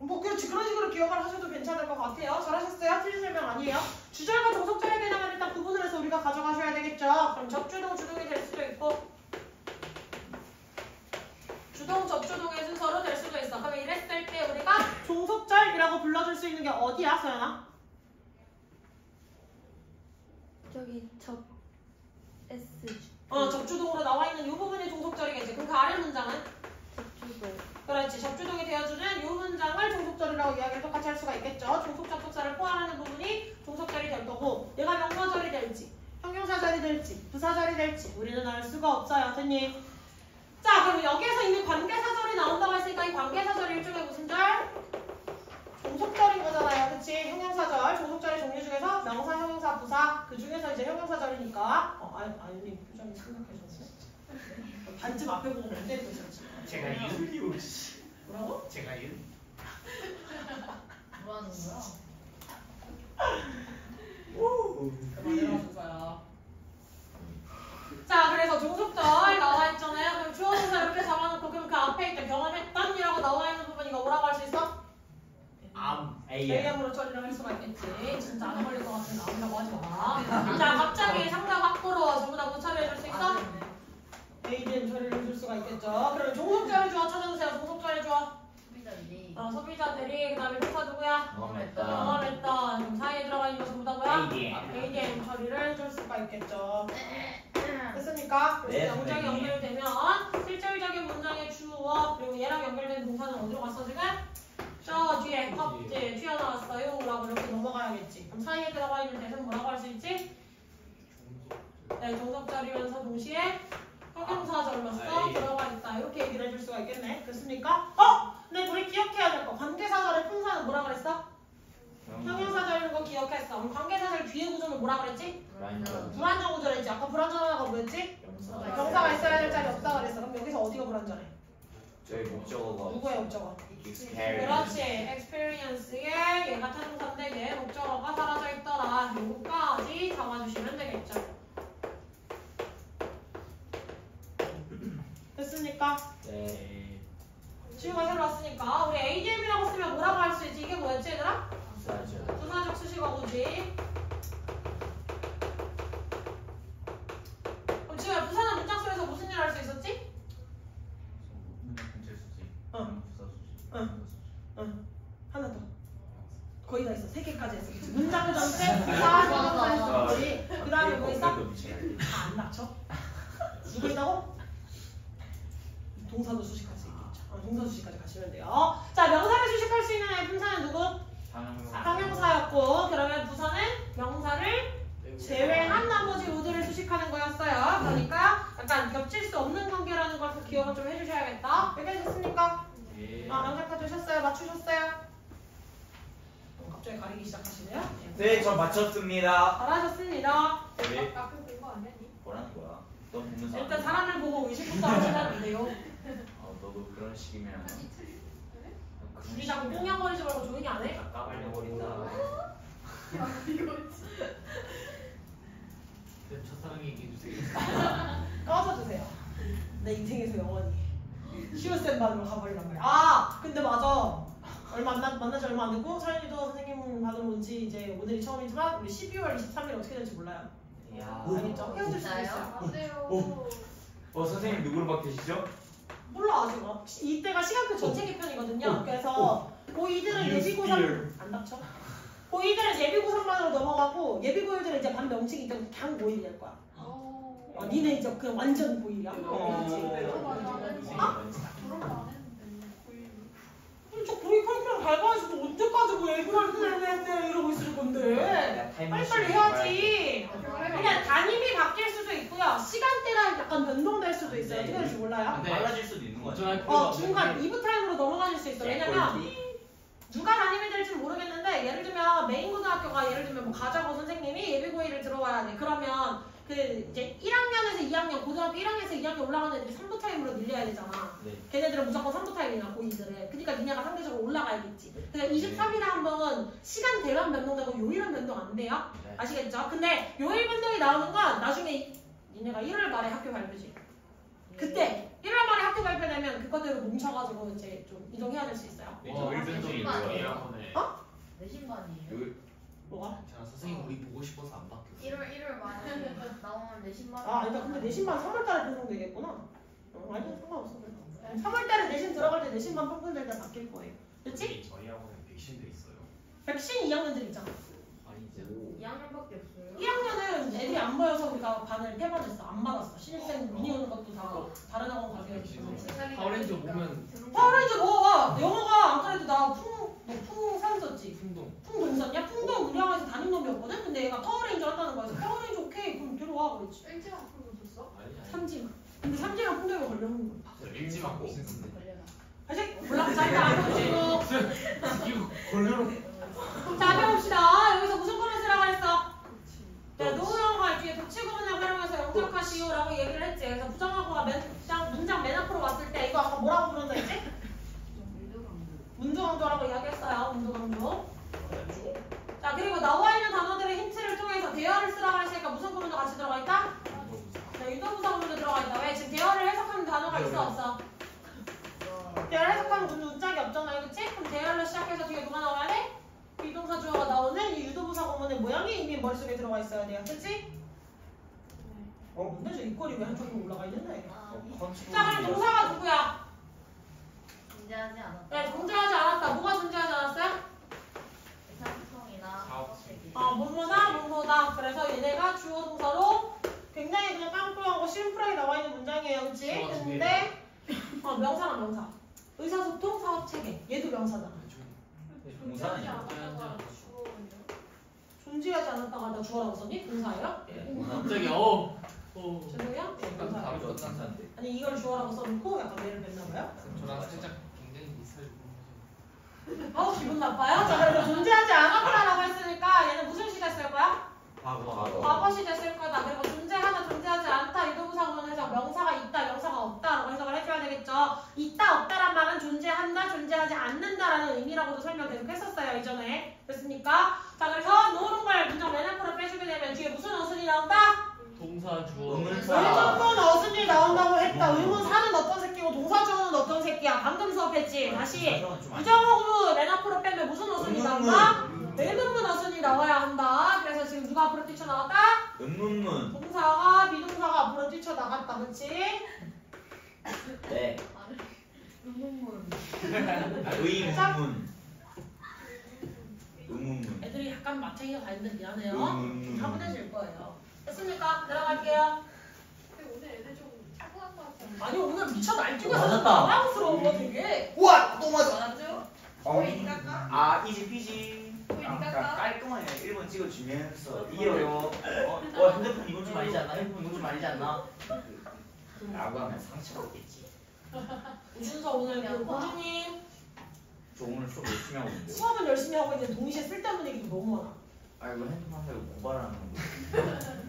뭐 그렇지 그런 식으로 기억을 하셔도 괜찮을 것 같아요. 잘하셨어요? 틀린 설명 아니에요. 주절과 종속절에 대한 일단 구분을 해서 우리가 가져가셔야 되겠죠. 그럼 접주동, 주동이 될 수도 있고 주동, 접주동의 순서로 될 수도 있어. 그럼 이랬을 때 우리가 종속절이라고 불러줄 수 있는 게 어디야, 서연아? 저기 접 S 주 어, 접주동으로 나와 있는 이 부분이 종속절이겠지. 그럼 그 아래 문장은? 접주동 그렇지. 접주동이 되어주는 이 문장을 종속절이라고 이야기를 똑같이 할 수가 있겠죠. 종속적 독사를 포함하는 부분이 종속절이 될 거고 얘가 명사절이 될지 형용사절이 될지 부사절이 될지 우리는 알 수가 없어요. 됐니? 자 그럼 여기에서 이미 관계사절이 나온다고 했으니까 이 관계사절이 일종의 무슨 절? 종속절인 거잖아요. 그치? 형용사절, 종속절의 종류 중에서 명사, 형용사, 부사 그 중에서 이제 형용사절이니까 어, 아니, 아니 표정이 생각해졌네. 반쯤 앞에 보고 안 되는 거지. 제가 이유 뭐라고? 제가 이유 뭐 하는 거야? 그만해라서요. 자, 그래서 종속절 나와 있잖아요. 그럼 주어 동사 이렇게 잡아놓고 그럼 그 앞에 있던 경험했던이라고 나와 있는 부분 이거 뭐라고 할 수 있어? 암 AM AM으로 처리를 할 수가 있겠지. 진짜 안 걸릴 것 같으면 나온다고 하지 마. 자, 갑자기 상당 확보로 전부 다 처리해 줄 수 있어? ADM 처리를 해줄 수가 있겠죠. 그러면 종속절의 주어 찾아주세요. 종속절의 주어. 소비자들이 어, 소비자들이 그다음에 부사 누구야? 경험했다. 경험했던 그럼 사이에 들어가 있는 거 전부 다 뭐야? ADM. ADM 처리를 해줄 수가 있겠죠. 됐습니까? 그래서 네, 영장이 선생님. 연결되면 실질적인 문장의 주어 그리고 얘랑 연결된 동사는 어디로 갔어 지금? 저 뒤에 껍질 튀어나왔어요 라고 이렇게 넘어가야겠지. 그럼 사이에 들어가 있는 대신 뭐라고 할 수 있지? 네, 종속절이면서 동시에 형용사 절로서 아, 예. 들어가 있다. 이렇게 얘기를 해줄 수가 있겠네. 됐습니까? 어? 근데 우리 기억해야 될 거. 관계사절의 품사는 뭐라 그랬어? 형용사절인 거 기억했어. 그럼 관계사절 뒤에 구조는 뭐라 그랬지? 불안정 구조랬지. 아까 불안정하다가 뭐였지? 명사. 명사가 있어야 될 자리 없다 그랬어. 그럼 여기서 어디가 불안정해? 저희 목적어가 누구의 목적어? experience. 그렇지. experience에 얘가 타동사인데 얘 목적어가 사라져 있더라. 요거까지 잡아주시면 되겠죠. 됐습니까? 네. 지우가 새로 왔으니까 우리 ADM이라고 쓰면 뭐라고 할 수 있지? 이게 뭐였지 얘들아? 부사절. 부사적 수식어구지. 그럼 지우야 부사는 문장 속에서 무슨 일 할 수 있었지? 어. 응. 응. 하나 더. 거의 다 있어. 세 개까지 했어. 그치? 문장 전체 부사 형용사 수식어구지. 그 다음에 뭐 있어? 다 안 낮춰? 누구 있다고? 동사도 수식할 수 있겠죠. 어, 동사 수식까지 가시면 돼요. 자, 명사를 수식할 수 있는 애의 분사는 누구? 상명사였고, 그러면 부사는 명사를 제외한 나머지 모두를 수식하는 거였어요. 그러니까 약간 겹칠 수 없는 관계라는 것을 기억을 좀 해주셔야겠다. 여기하셨습니까? 예. 아, 명작화 되셨어요? 맞추셨어요? 어, 갑자기 가리기 시작하시네요. 네, 저 맞췄습니다. 잘하셨습니다. 네. 앞에 본거 아니야? 니? 뭐라는 거야? 너 보는 사람. 일단 사람을 보고 의식부터 하시면 안 돼요. 어, 너도 그런 식이면. 우리 자꾸 꽁냥거리지 말고 조용히 안 해? 까발려 버린다 첫사랑 얘기해 주세요 꺼져주세요. 내 인생에서 영원히 시우쌤 반으로 가버리란 말이야. 아, 근데 맞아. 얼마 안 나, 만나지 얼마 안 됐고 서현이도 선생님 반으로 온지 이제 오늘이 처음이지만 우리 12월 23일 어떻게 될지 몰라요. 야 알겠죠? 헤어질 수도? 있어요. 오. 어, 선생님 누구로 바뀌시죠? 몰라 아직 어. 시- 이때가 시간표 전체 개편이거든요. 그래서 고2들은 You 예비고3 spear. 안 닥쳐? 고2들은 예비고 3반으로 넘어가고 예비고1들은 이제 반 명칭이 그냥 고1이 될 거야. 어, 니네 이제 그냥 완전 고1이야. 어. 저 고이 컬크랑 밟아가지고 언제까지 뭐 얘기를 해 이러고 있을 건데. 빨리빨리 해야지. 그냥 단임이 바뀔 수도 있고요. 시간대가 약간 변동될 수도 있어요. 어떻게 될지 몰라요. 네. 빨라질 수도 있는 거죠. 어 중간 이브 타임으로 넘어가실 수 있어 왜냐면 누가 담임이 될지는 모르겠는데 예를 들면 메인 고등학교가 예를 들면 뭐 가자고 선생님이 예비고일을 들어와야 돼 그러면 그 이제 1학년에서 2학년 고등학교 1학년에서 2학년 올라가는 애들이 3부 타임으로 늘려야 되잖아. 네. 걔네들은 무조건 3부 타임이나 고이들은. 그러니까 니네가 상대적으로 올라가야겠지. 그래서 23일에 한번 시간 대만 변동되고 요일은 변동 안 돼요. 네. 아시겠죠? 근데 요일 변동이 나오는 건 나중에 니네가 1월 말에 학교 발표지. 그때 1월 말에 학교 발표되면 그것대로 뭉쳐가지고 이제 좀 이동해야 될 수 있어요. 네, 저 일변동이 아, 뭐예요? 이학번에 내신반이에요. 뭐가? 제가 선생님 우리 보고 싶어서 안 바뀌었어 1월 1월 말에 나오면 내신반. 아, 아니다. 근데 내신반 3월달에 편성되겠구나. 어, 아니 상관없어. 3월달에 내신 들어갈 때 내신반 평균될 때 바뀔 거예요. 그렇지? 저희 학원에 백신도 있어요 백신 2학년들 있잖아. 아니죠 2학년밖에 없어요. 1학년은 애들이 안 보여서 우리가 반을 폐반했어. 안 받았어. 신입생 미니 오는 것도 다 다른 학원 가져야지. 파워렌저 보면 파워레인저 뭐 영어가 안 그래도 나 풍 너풍 사연 썼지. 풍동 풍동 썼냐? 풍동 우리 학원에서 담임 놈이었거든. 근데 얘가 파워레인저 한다는 거야. 그래서 파워레인저 오케이 그럼 들어와 그랬지. 일찍 앞으로 줬어? 아니 아니 삼지만. 근데 삼지랑 풍동이 걸려는 거야. 일찍 맞고 걸려라. 아직 몰라. 자기가 안 보여주고. 이거 걸려로 자, 배웁시다. 여기서 무슨 쓰라고 했어? 네, 노후영과 뒤에 독치구문을 활용해서 영작하시오라고 얘기를 했지. 그래서 부정하고가 문장, 문장 맨 앞으로 왔을 때 이거 아까 뭐라고 부른다 했지? 문두강조라고 이야기했어요. 문두강조. 자, 그리고 나와 있는 단어들의 힌트를 통해서 대화를 쓰라고 했으니까 무슨 구문도 같이 들어가 있다? 네, 유도부사 구문도 들어가 있다. 왜? 지금 대화를 해석하는 단어가 있어 없어? 대화를 해석하는 구문 문짝이 없잖아요. 그치? 그럼 대화를 시작해서 뒤에 누가 나와야 돼? 비동사 주어가 나오는 이 유도부사 구문의 모양이 이미 머릿속에 들어가 있어야 돼요. 그치? 어, 근데 저 입꼬리 왜 한쪽으로 올라가 있는데? 아, 자, 그럼 동사가 누구야? 존재하지 않았다. 네, 존재하지 않았다. 뭐가 존재하지 않았어요? 상성이나 사업체계. 어, 뭐뭐다, 뭐뭐다. 그래서 얘네가 주어 동사로 굉장히 그냥 깡통하고 심플하게 나와 있는 문장이에요. 두 근데, 어, 명사랑 명사. 의사소통, 사업체계. 얘도 명사잖아. 공사는 존재하지 않았다가 나 주어라고 썼니? 동사예요? 갑자기 어어 죄송해요? 네, 상사인데. 아니, 이걸 주어라고 써놓고 약간 매를 뱉나 봐요? 저랑 살짝 아우, 기분 나빠요? 자, 그래서 존재하지 않았다라고 했으니까 얘는 무슨 시대 쓸 거야? 과거. 과거 시대 쓸 거다. 그리고 존재하다, 존재하지 않다. 유도부사구문 해서 명사가 있다, 명사가 없다라고 해석을 해줘야 되겠죠. 있다, 없다란 말은 존재한다, 존재하지 않는다라는 의미라고도 설명 계속 했었어요, 이전에. 됐습니까? 자, 그래서 노는 걸 문장 맨 앞으로 빼주게 되면 뒤에 무슨 어순이 나온다? 동사 주어 의문사. 의문문 어순이 나온다고 했다. 의문사는 어떤 새끼고 동사 주어는 어떤 새끼야. 방금 수업했지. 다시. 부정어구 맨 앞으로 빼면 무슨 어순이 나온다? 의문문 어순이 나와야 한다. 그래서 지금 누가 앞으로 뛰쳐나왔다? 음문문. 동사가 비동사가 앞으로 뛰쳐나갔다. 그치? 네. 의문문. 의문문. 의문문. 애들이 약간 마탱이가 가 있는데 미안해요. 음. 차분해질 거예요. 됐습니까? 내려갈게요. 오늘 애들 좀 차분한 것 같아요. 아니 오늘 미쳐 날뛰고 맞았다. 당황스러워 되게. 우와 또 맞아. 어. 거의 깎아? 아 이지 피지. 거의 아, 깎아? 깔끔하게 1번 찍어주면서 이어요. 어, 어 핸드폰 이건 좀 아니지 않나? 핸드폰 이건 좀 아니지 않나? 라고 하면 상처가 오겠지. 우준서 오늘 그 공주님 저 오늘 수업 열심히 하고 있는데요. 수업은 열심히 하고 있는데 동시에 쓸데없는 얘기도 너무 많아. 아 이거 핸드폰 하려고 고발하는 거.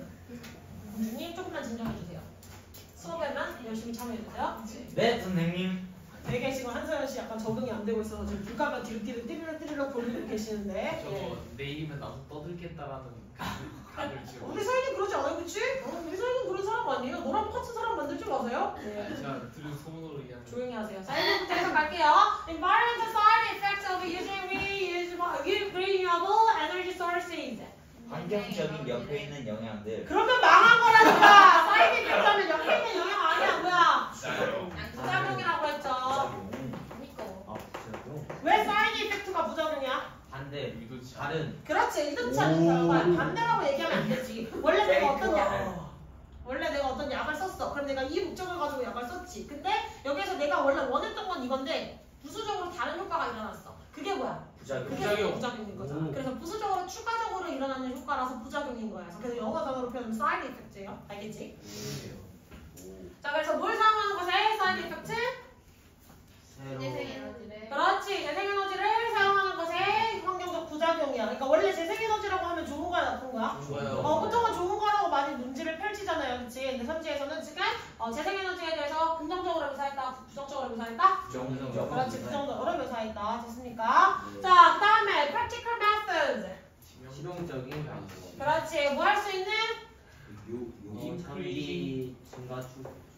공주님 조금만 진정해주세요. 수업에만 열심히 참여해주세요. 네 선생님. 되게 지금 한서연 씨 약간 적응이 안 되고 있어서 지금 불가가 뒤로 뒤로 띠르르 띠르르 돌리고 계시는데. 예. 저거 내일이면 나도 떠들겠다라는 각을- 지어 우리 서연이 그러지 않아요, 그치? 어, 우리 서연이 그런 사람 아니에요. 너랑 똑같은 사람 만들지 마세요. 네. 제가 들은 소문으로 얘기하는 조용히 하세요. 사이드부터 해서 갈게요. Environmental side effects of using reusable, renewable energy sources. 환경적인 옆에 있는 영향들. 그러면 망한 거라니까. side effect하면 옆에 있는 영향 아니야, 뭐야? 부작용이라고 했죠. 부작용. 그니까. 아 부작용. 왜 side effect가 부작용이야? 반대. 다른. 그렇지, 의도치 않은 결과. 반대라고 얘기하면 안 되지. 원래 내가 어떤 약, 원래 내가 어떤 약을 썼어. 그럼 내가 이 목적을 가지고 약을 썼지. 근데 여기서 내가 원래 원했던 건 이건데 부수적으로 다른 효과가 일어났어. 그게 뭐야? 부작용. 그게 부작용. 부작용인 거잖아. 오. 그래서 부수적으로 추가적으로 일어나는 효과라서 부작용인 거야. 그래서 영어 단어로 표현하면 side effect예요. 알겠지? 오. 자, 그래서 뭘 사용하는 것에 side effect? 새로. 재생 에너지를. 그렇지. 재생에너지를 사용하는 것에 환경적 부작용이야. 그러니까 원래 재생에너지라고 하면 좋은 거야, 나쁜 거야? 좋아요 어, 보통은 좋은 거라고 많이 문제를 펼치 현지에서는 지금 어, 재생에너지에 대해서 긍정적으로 묘사했다, 부정적으로 묘사했다. 부정적. 그렇지, 부정적으로 묘사했다. 됐습니까? 자, 그 다음에 practical methods. 실용적인 방법. 그렇지, 뭐 할 수 있는? 인크리지 증가 주 증가 요구 만나죠.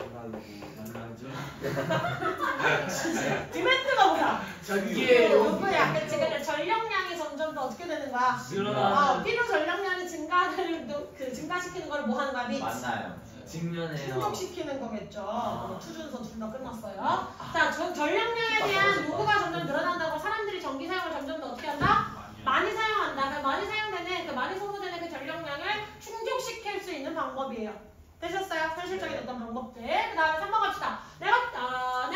디멘트가 뭐야? 전기의 요거야. 그치, 그래. 전력량이 점점 더 어떻게 되는 거야? 늘어나 어, 필요 전력량이 증가를 그 증가시키는 걸 뭐 하는 거야? 미 맞나요? 직면해요. 충족시키는 거겠죠. 아. 어, 투준선 둘 다 끝났어요. 자, 저, 전력량에 대한 요구가 점점 늘어난다고 사람들이 전기 사용을 점점 더 어떻게 한다? 많이 사용한다. 그 많이 사용되는 그 많이 소모되는 그 전력량을 충족시킬 수 있는 방법이에요. 되셨어요? 현실적인 어떤 방법들. 그 다음에 3번 갑시다. 네거, 어.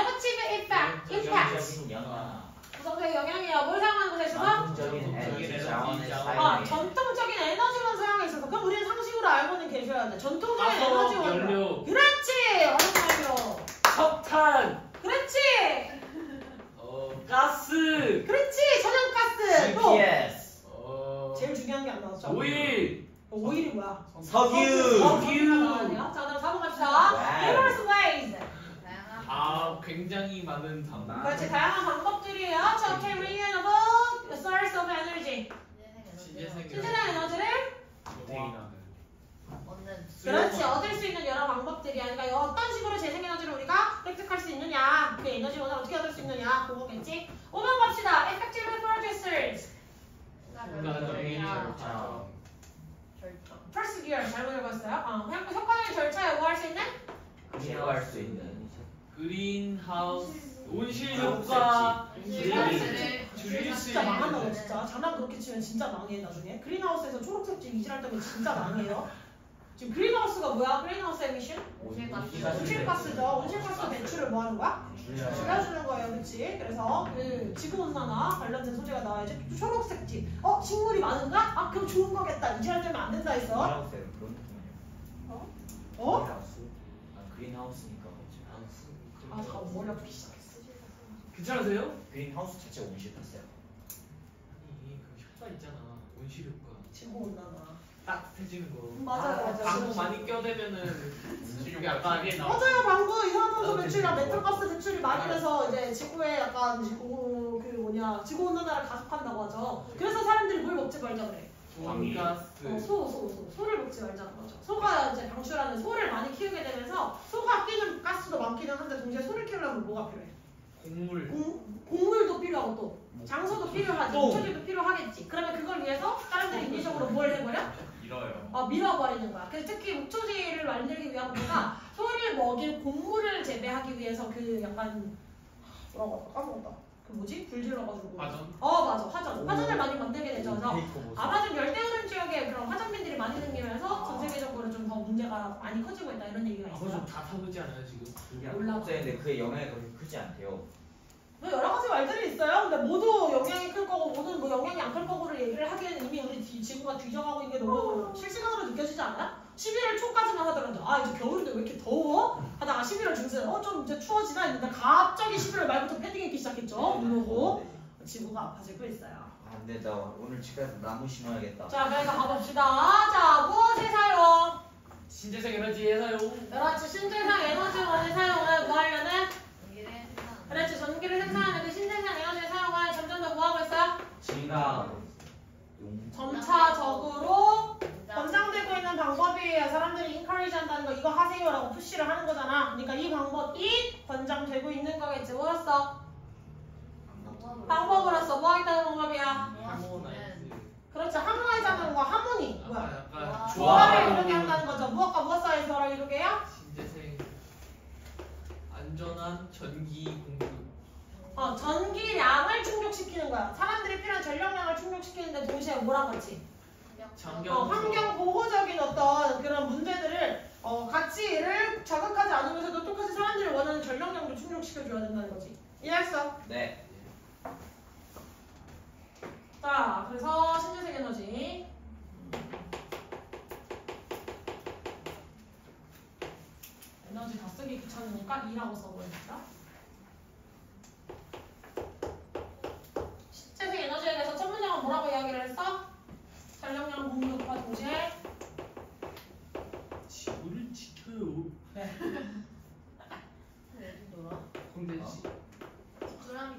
임팩트. 부정적인 영향. 부정적인 영향이야. 뭘 사용하는 것에 있어서? 에너지 자원의 아, 전통적인 에너지원 사용에 있어서. 그럼 우리는 상식으로 알고는 계셔야 돼. 전통적인 에너지원. 연료 그렇지! 어렵다요. 석탄 그렇지! 어 가스 그렇지! 천연가스! 또! GPS 어 제일 중요한 게 안 나왔죠? 오일 어, 오일이 뭐야? 석유 석유! 자, 그럼 4번 갑시다. 와우. Numerous ways. 아 굉장히 많은 방법. 그렇지, 다양한 방법들이에요. 저 can renewable source of energy. 신재생 에너지를 그렇지, 얻을 수 있는 여러 방법들이야. 그러니까 어떤 식으로 재생에너지를 우리가 획득할 수 있느냐, 그 에너지 원을 어떻게 얻을 수 있느냐, 그거겠지. 5번 갑시다. Effective producers. 절정 Persevere 잘못 읽었어요. 어, 그냥 효과적인 절차에 뭐할수 있는? 제거할 수 있는 그린하우스 온실 효과 줄일 수 진짜 망한다고 진짜. 장난 그렇게 치면 진짜 망해 나중에. 그린하우스에서 초록색지 이질할 때면 진짜 망해요. 지금 그린하우스가 뭐야? 그린하우스 에미션? 온실가스. 온실가스죠. 온실가스 배출을 뭐 하는 거야? 줄여주는 거예요, 그렇지? 그래서 그 지구온난화 관련된 소재가 나와야지. 또 초록 색지. 어, 식물이 많은가? 아, 그럼 좋은 거겠다. 이질할 때면 안 된다 했어. 그런 느낌이에요 어? 그린하우스? 아 그린하우스니까 그렇지 아, 다 머리 아프기 시작했어. 괜찮으세요? 그린하우스 자체가 온실가스야 아니 그 효과 있잖아 온실 효과 지구온난화. 따뜻해지는 거. 맞아요, 맞아요. 방구 많이 껴대면은 이게 아까 이게 나 맞아요, 방구 이산화탄소 배출이랑 메탄가스 배출이 많이 돼서 이제 지구에 약간 지구 그 뭐냐 지구 온난화를 가속한다고 하죠. 그래서 사람들이 뭘 먹지 말자 그래. 어, 온가스 소, 소, 소. 소를 먹지 말자는 거죠. 소가 이제 방출하는 소를 많이 키우게 되면서 소가 끼는 가스도 많기는 한데 동시에 소를 키우려면 뭐가 필요해? 곡물 공, 곡물도 필요하고 또 장소도 필요하지, 또. 목초지도 필요하겠지. 그러면 그걸 위해서 사람들이 인위적으로 뭘 해버려? 잃어요. 어, 밀어버리는 거야. 그래서 특히 목초지를 만들기 위한 거가 소를 먹일 곡물을 재배하기 위해서 그 약간 뭐라고 할까 까먹었다. 그 뭐지? 불 질러가지고. 화전? 어 맞아 화전. 화전을 많이 만들게 되죠. 그래서 모습. 아마존 열대우림 지역에 그런 화전민들이 많이 생기면서 전 세계적으로 좀 더 문제가 많이 커지고 있다 이런 얘기가 아버 있어요. 좀다 타보지 않아요 지금? 몰라. 근데 그의 영향이 그렇게 크지 않대요 뭐 여러 가지 말들이 있어요. 근데 모두 영향이 클 거고 모두 뭐 영향이 안 클 거고를 얘기를 하기에는 이미 우리 뒤- 지구가 뒤져가고 있는 게 너무 실시간으로 느껴지지 않아요? 11월 초까지만 하더라도 아 이제 겨울인데 왜 이렇게 더워? 하다가 11월 중순에 어좀 이제 추워지나 했는데 갑자기 11월 말부터 패딩 입기 시작했죠. 눈 오고 지구가 아파지고 있어요. 안돼 나 오늘 집 가서 나무 심어야겠다 자 그래서 가봅시다. 자 무엇에 사용? 신재생 에너지에 사용. 그렇지 신재생 에너지원을 사용을 뭐 하려는? 전기를 생산 그렇지 전기를 생산하는 그 신재생 에너지를 사용을 점점 더 뭐 하고 있어요? 증가 용 점차적으로 권장되고 있는 방법이에요. 사람들이 인커리지 한다는 거 이거 하세요라고 푸시를 하는 거잖아. 그러니까 이 방법이 권장되고 있는 거겠지. 뭐였어? 방법으로서 뭐 하겠다는 방법이야? 하모나이즈. 그렇죠. 하모니자는 거 하모니. 뭐야? 약간 약간 조화를 이루게 한다는 거죠. 무엇과 무엇 사이에서 조화를 이루게 해요? 신재생 안전한 전기 공급. 어, 전기량을 충족시키는 거야. 사람들이 필요한 전력량을 충족시키는데 동시에 뭐랑 같이? 환경 어, 환경 보호적인 어떤 그런 문제들을 어, 가치를 자극하지 않으면서도 똑같이 사람들이 원하는 전력량도 충족시켜줘야 된다는 거지. 이해했어? 네 자, 그래서 신재생 에너지. 에너지 다 쓰기 귀찮으니까 2라고 써버립시다. 신재생 에너지에 문장은 뭐라고 이야기를 했어? 전력량 공급과 동시에 지구를 지켜요. 네. 네, 뭐라? 홍대시. 부끄러움이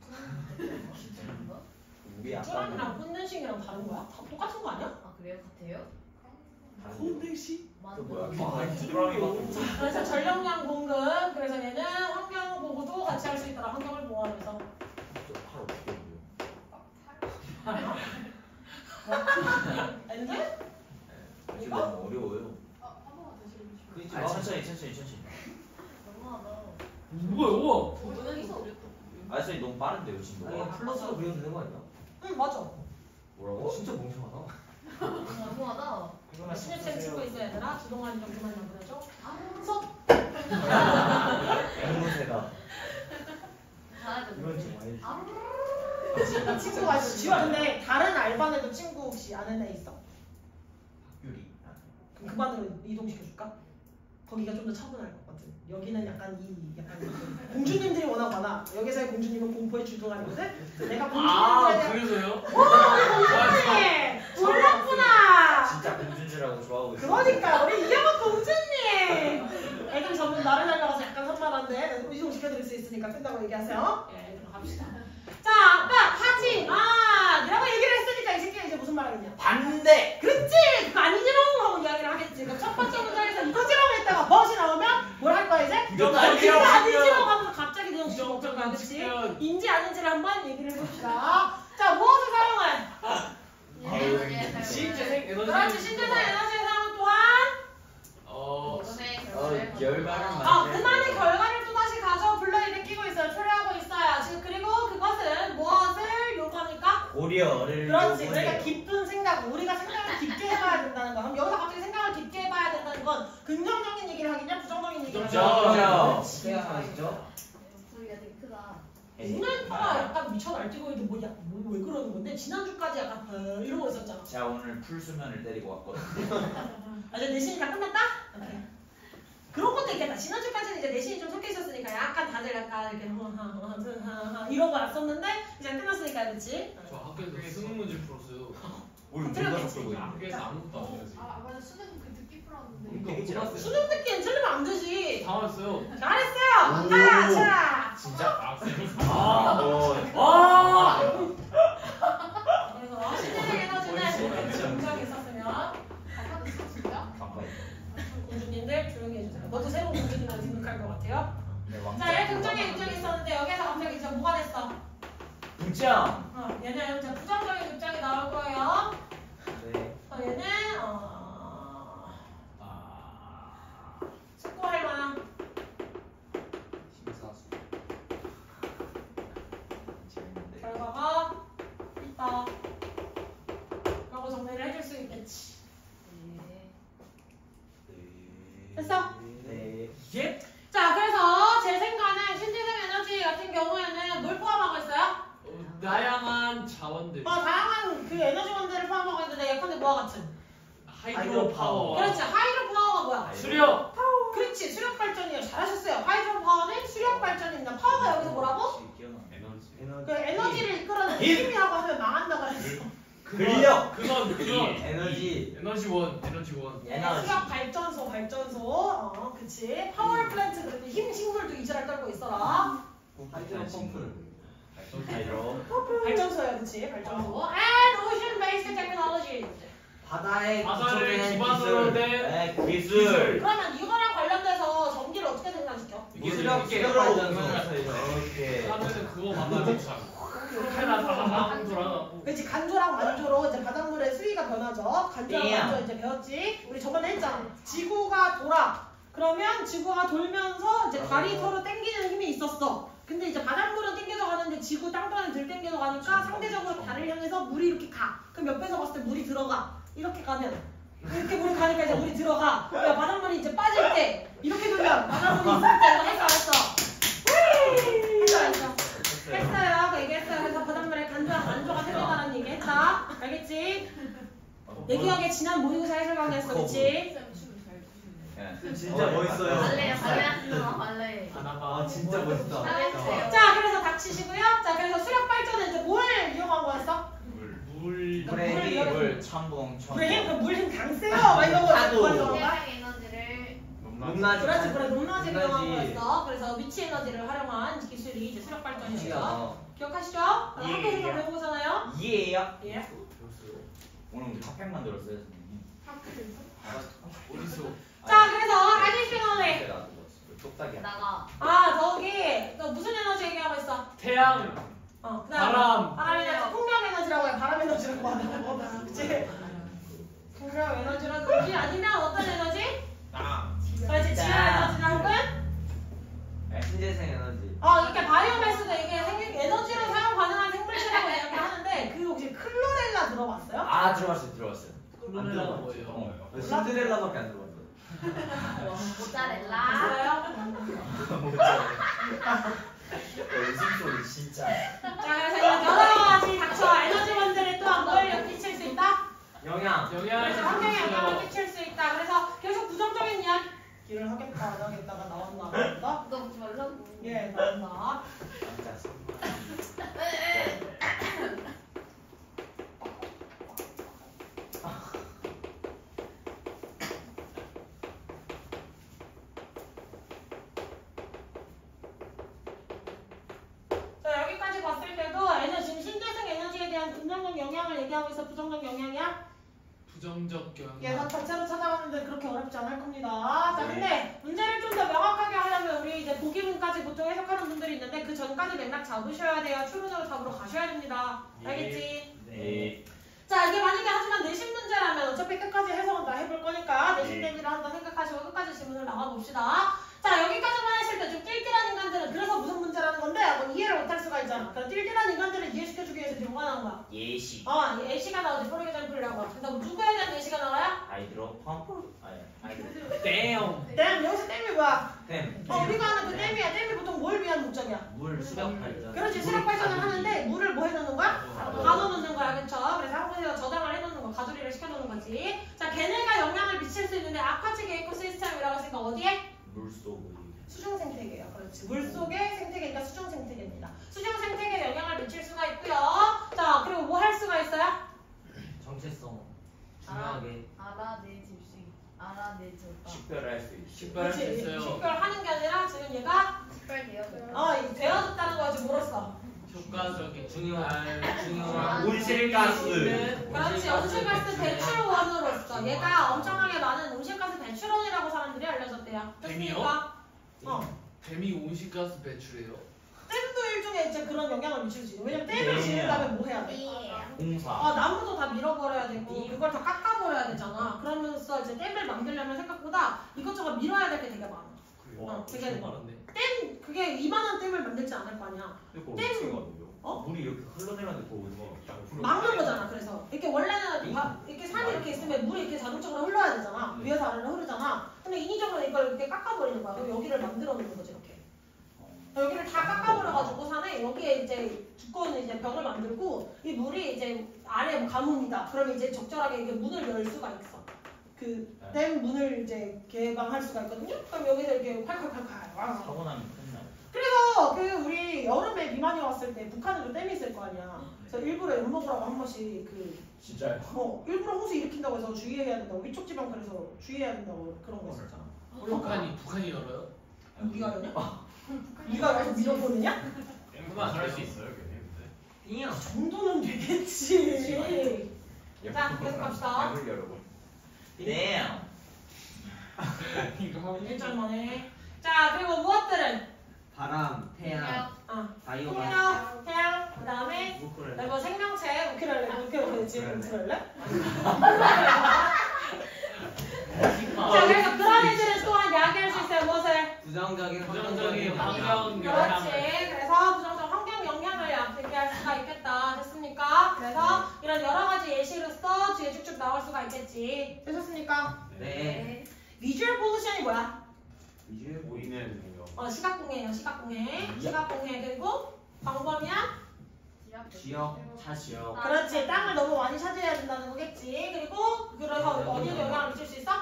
부끄러움인가? 우리 아빠는 쭈랑이랑 콘덴싱이랑 다른 거야? 다 똑같은 거 아니야? 아 그래요? 같아요? 또 뭐야? 맞아. 없어. 그래서 전력량 공급 그래서 얘는 환경 보고도 같이 할 수 있더라 환경을 보호하면서 해요? 엔드? 아직 너무 어려워요. 아, 한 번만 다시 해주시면. 그지 아니 천천히 천천히 천천히. 너무하다. 뭐야 우와. 고등에서 어렵다. 아 선생님 너무 빠른데요 지금 아니 너가. 플러스로 그려도 되는 거 아니야? 응 맞아 뭐라고? 진짜 멍청하다. 너무하다. 신입생 친구 있어 얘들아 주동환이 좀 그만 좀 그려줘 속 앵무새가. 잘하죠. 이건 좀 많이. 그치 나 친구가 있어. 지금 근데 다른 알반에도 친구 혹시 아는 애 있어? 유리. 그럼 그 반으로 이동시켜줄까? 거기가 좀 더 차분할 것 같거든 여기는 약간 이 약간 그 공주님들이 워낙 많아. 여기서의 공주님은 공포에 주동하거든 내가 아 공주님들에 대한 그래서요? 공주님! 몰랐구나! 진짜 알고 좋아하고 있어. 그러니까 우리 이영아 공주님! 애들 전부 나를 달려가서 약간 산만한데 이동 시켜드릴 수 있으니까 끝나고 얘기하세요. 예 애들 갑시다 자 아까 하지만 이라고 얘기를 했으니까 이 새끼가 이제 무슨 말 하겠냐 반대. 그렇지 그거 아니지롱 하고 이야기를 하겠지 그럼 첫 번째 문장에서 이거지롱 했다가 멋이 나오면 뭘 할 거야 이제? 이건 그거 아니지롱 하면서 갑자기 거야 그치? 치면 인지 아닌지를 한번 얘기를 해봅시다 자 무엇을 사용해? 예, 신재생 에너지. 그렇지 신재생 에너지의 사용 또한 어. 어 결과를 열반을 아, 만들. 그만의 결과를 또 다시 가져 불러 일으 끼고 있어요. 초래하고 있어요. 지금 그리고 그것은 무엇을 요구합니까? 고려를. 그렇지. 그러니까 깊은 생각, 우리가 생각을 깊게 해봐야 된다는 거. 그럼 여기서 갑자기 생각을 깊게 해봐야 된다는 건 긍정적인 얘기를 하겠냐, 부정적인 얘기를 하겠냐? 부정적. 그렇지. 생각하시죠? 되게 크다. 오늘따라 약간 미쳐 날뛰고 있는데 뭐, 야, 뭐, 왜 그러는 건데? 지난주까지 약간 어, 이러고 있었잖아. 제가 오늘 풀수면을 때리고 왔거든요. 아, 이제 내신이 다 끝났다? 오케이. 그런 것도 있겠다. 지난주까지는 이제 내신이 좀 섞여 있었으니까 약간 다들 약간 이렇게 하하하하 이러고 왔었는데 이제 끝났으니까 그렇지? 저 학교에서 수능 문제 풀었어요. 우리 틀렸겠지. 문제가 풀고 있는. 학교에서 아무것도 안 해야지. 아, 맞아. 수능 그. 그러니까 몰랐어요. 수능 듣기엔 틀리면 안 되지. 당황했어요. 잘했어요. 오. 자, 자. 진짜? 아, 쌤. 아, 어. 아. 그래서 신재생 에너지는 굉장히 있었으면 진짜? 가까이. 공주님들 조용히 해주세요. 너도 새로운 공주님한테 등극할 것 같아요. 네. 자, 얘 긍정의 입장이 있었는데 여기서 갑자기 이제 뭐가 됐어? 부장. 어, 얘는 이제 부정적인 입장이 나올 거예요. 네. 어, 얘는 어, 아. 숙고할 만한 심사수. 재밌는데. 결과가 있다. 라고 정리를 해줄 수 있겠지. 네. 네. 됐어? 네. 예? 자, 그래서 제 생각은 신재생 에너지 같은 경우에는 뭘 포함하고 있어요? 어, 다양한 자원들. 어, 다양한 그 에너지원들을 포함하고 있는데 예컨대 뭐와 같은? Hydropower. 그렇지, hydropower가 뭐야? 수력. 그렇지, 수력 발전이에요. 잘하셨어요. Hydropower는 수력 발전입니다. Power가 여기서 뭐라고? 혹시 기억나? 에너지. 그 에너지를 이끌어내는 힘! 힘이라고 하면 망한다고 했어. 근력. 그건 그건 에너지. 에너지원 에너지원. 네, 에너지. 수력 발전소, 발전소. 어, 그치. Power plant, 그리고 힘 식물도 이지랄 떨고 있어라. Hydro pump. 발전소야, 그치. 발전소. And ocean based technology. 바다에 바다를 기반으로. 된 네, 기술. 그러면 이거랑 관련돼서 전기를 어떻게 생산시켜? 수력 발전소. 이렇게. 사람들은 그거 만나면 참. 그렇지 간조랑 만조로 이제 바닷물의 수위가 변하죠. 간조랑 예. 만조 이제 배웠지. 우리 저번에 했잖아. 지구가 돌아. 그러면 지구가 돌면서 이제 다리 서로 당기는 힘이 있었어. 근데 이제 바닷물은 당겨져 가는데 지구 땅바닥은 덜 당겨져 가니까 상대적으로 달을 향해서 물이 이렇게 가. 그럼 옆에서 봤을 때 물이 들어가. 이렇게 가면 이렇게 물이 가니까 이제 물이 들어가. 그러니까 바닷물이 이제 빠질 때 이렇게 돌면 바닷물이 있을 때 했어 안 했어? 했어 안 했어? 했어요. 그 얘기했어요. 그래서 바닷물에 간조랑 만조가 생긴다는 얘기 했다. 알겠지? 내 기억에 지난 모의고사 해설 강의했어. 그치? 예. 진짜 멋있어요. 발레 발레 발레. 하나가 아 진짜 멋있다. 잘했어요. 자, 그래서 닥치시고요. 자, 그래서 수력 발전은 이제 뭘 이용한 거였어? 물. 물을 물의 이용해. 힘을 첨벙 첨벙. 물의 힘, 그 물힘 강세요. 막 이런 거. 파도. 에너지를 높낮이. 그렇지, 그래 높낮이를 높낮이. 이용한 거였어. 그래서 위치 에너지를 활용한 기술이 이제 수력 발전이죠. 어. 기억하시죠? 예, 학교에서 예. 배운 거잖아요. 이해해요? 예. 오늘 우리 핫팩 만들었어요 선생님 어디서? 자, 그래서 놔뒀어요. 똑딱이야 나가. 아, 저기 너 무슨 에너지 얘기하고 있어? 태양. 어, 그다음 바람. 바람 에너지, 풍력 에너지라고 해. 바람 에너지라고 하는 거. 그치? 풍력 에너지라든지 아니면 어떤 에너지? 아 그렇지, 지하 에너지나 혹은 신재생 에너지. 어, 이렇게 바이오매스도 이게 생긴 에너지로 사용 가능한 생물체라고 이야기하는데 그 혹시 클로렐라 들어봤어요? 아 들어봤어요 들어봤어요 클로렐라가 뭐예요? 어. 신데렐라밖에 안 들어봤어. 모짜렐라. 웃음소리 진짜 자, 그래서 여러 가지 닥쳐 에너지 원들이 또한 뭘 끼칠 수 있다? 영양. 영향을 그래서 환경에 영향을. 끼칠 수 있다. 그래서 계속 부정적인 이야기를 하겠다 안 하겠다가 나왔나 보다. 그거 먹지 말라고. 예, 나온다. 진짜 자, 여기까지 봤을 때도 에너지, 지금 신재생 에너지에 대한 긍정적 영향을 얘기하고 있어. 부정적 영향이야? 부정적 영향. 예산 전체로 찾아봤는데 그렇게 어렵지 않을 겁니다. 자, 근데 문제를 좀 더 명확하게 하려면 우리 이제 보기문까지 보통 해석하는 분들이 있는데 그 전까지 맥락 잡으셔야 돼요. 추론으로 잡으러 가셔야 됩니다. 알겠지? 네 자, 이게 만약에 하지만 내신 문제라면 어차피 끝까지 해석은 다 해볼 거니까 내신 네. 대비를 한다 생각하시고 끝까지 질문을 나가봅시다. 자, 여기까지만 했을 때좀 띨띨한 인간들은 그래서 무슨 문제라는 건데 뭐 이해를 못할 수가 있잖아. 그래서 띨띨한 인간들을 이해시켜주기 위해서 지금 뭐가 나온 거야? 예시 어, 이 예시가 나오지, for example이라고. 그래서 뭐 누구에 대한 예시가 나와요? Hydro pump Hydro 땡. 댐, 여기서 댐이 뭐야? 댐. 어, 우리가 하는 그 댐이야. 댐이 보통 뭘 위한 목적이야? 물 수력 발전. 그렇지, 수력 발전을 하는데 물을 뭐 해놓는 거야? 가둬 놓는 거야, 그쵸? 그래서 한국에서 저장을 해놓는 거, 가두리를 시켜놓는 거지. 자, 걔네가 영향을 미칠 수 있는데 aquatic ecosystem이라고 했으니까 어디에? 물속 수중 생태계예요. 그렇지. 물 속의 생태계니까 수중 생태계입니다. 수중 생태계에 영향을 미칠 수가 있고요. 자, 그리고 뭐 할 수가 있어요? 정체성. 중요하게. 알아내 줄수 알아내 줄까. 식별할 수 있어 식별할 수 그렇지. 있어요. 식별하는 게 아니라 지금 얘가 식별되어. 어, 이 되어졌다는 거지 뭐로써. 효과적인 중요- 아, 중요한 온실가스. 그렇지. 온실가스 배출원으로서 얘가 엄청나게 많은 온실가스 배출원이라고 사람들이 알려졌대요. 뱀이요? 됐습니까? 어. 뱀이 온실가스 배출해요. 댐도 일종의 이제 그런 영향을 미칠 수 있어. 왜냐면 댐을 네. 지으려면 뭐 해야 돼? 예. 공사 아 나무도 다 밀어버려야 되고 그걸 다 깎아버려야 되잖아. 그러면서 이제 댐을 만들려면 생각보다 이것저것 밀어야 될 게 되게 많아. 어, 되게 많은데. 댐 그게 이만한 댐을 만들지 않을 거 아니야. 댐. 어? 물이 이렇게 그거 어디서 막는 거잖아. 그래서 이렇게 원래는 바- 이렇게 산이 이렇게 있으면 물이 이렇게 자동적으로 흘러야 되잖아. 위에서 아래로 흐르잖아. 근데 인위적으로 이걸 이렇게 깎아버리는 거야. 그럼 여기를 만들어 놓는 거지 이렇게. 여기를 다 깎아버려가지고 산에 여기에 이제 두꺼운 이제 벽을 만들고 이 물이 이제 아래 뭐 가뭄이다. 그럼 이제 적절하게 이게 문을 열 수가 있어. 그 댐 문을 이제 개방할 수가 있거든요. 그럼 여기서 이렇게 콸콸콸콸 와. 사고 나면 끝나요 그래서 그 우리 여름에 비만이 왔을 때 북한에도 댐이 있을 거 아니야. 그래서 일부러 엿 먹으라고 한 번씩 그 진짜요? 어, 일부러 홍수 일으킨다고 해서 주의해야 된다고 위쪽 지방 그래서 주의해야 된다고 그런 거 있었잖아. 북한이 북한이 열어요? 네가 열냐? 네가 여기서 밀어보느냐? 그만 할수 있어요 걔네 이요. 정도는 되겠지. 자, 계속 갑시다. 네 이거 하고 1절만 해. 자, 그리고 무엇들은? 바람, 태양, 어, 바이오마스. 풍력, 태양, 그 다음에 우크렐레. 뭐 생명체, 우키렐레, 우키렐레, 지금 우키렐레? 자, 그래서 그런 애들은 또한 야기할 수 있어요. 무엇을? 부정적인 부정적인 환경적인 환경 그렇지. 그래서 영향을 얘기할 수가 있겠다. 됐습니까? 그래서 이런 여러 가지 예시로서 뒤에 쭉쭉 나올 수가 있겠지. 되셨습니까? 네. 비주얼 폴루션이 뭐야? 위에 보이는 거 어, 시각공해예요. 시각공해. 시각공해. 그리고 광범위한 지역, 차지역. 그렇지. 땅을 너무 많이 차지해야 된다는 거겠지. 그리고 그래서 어디에 영향을 미칠 수 있어?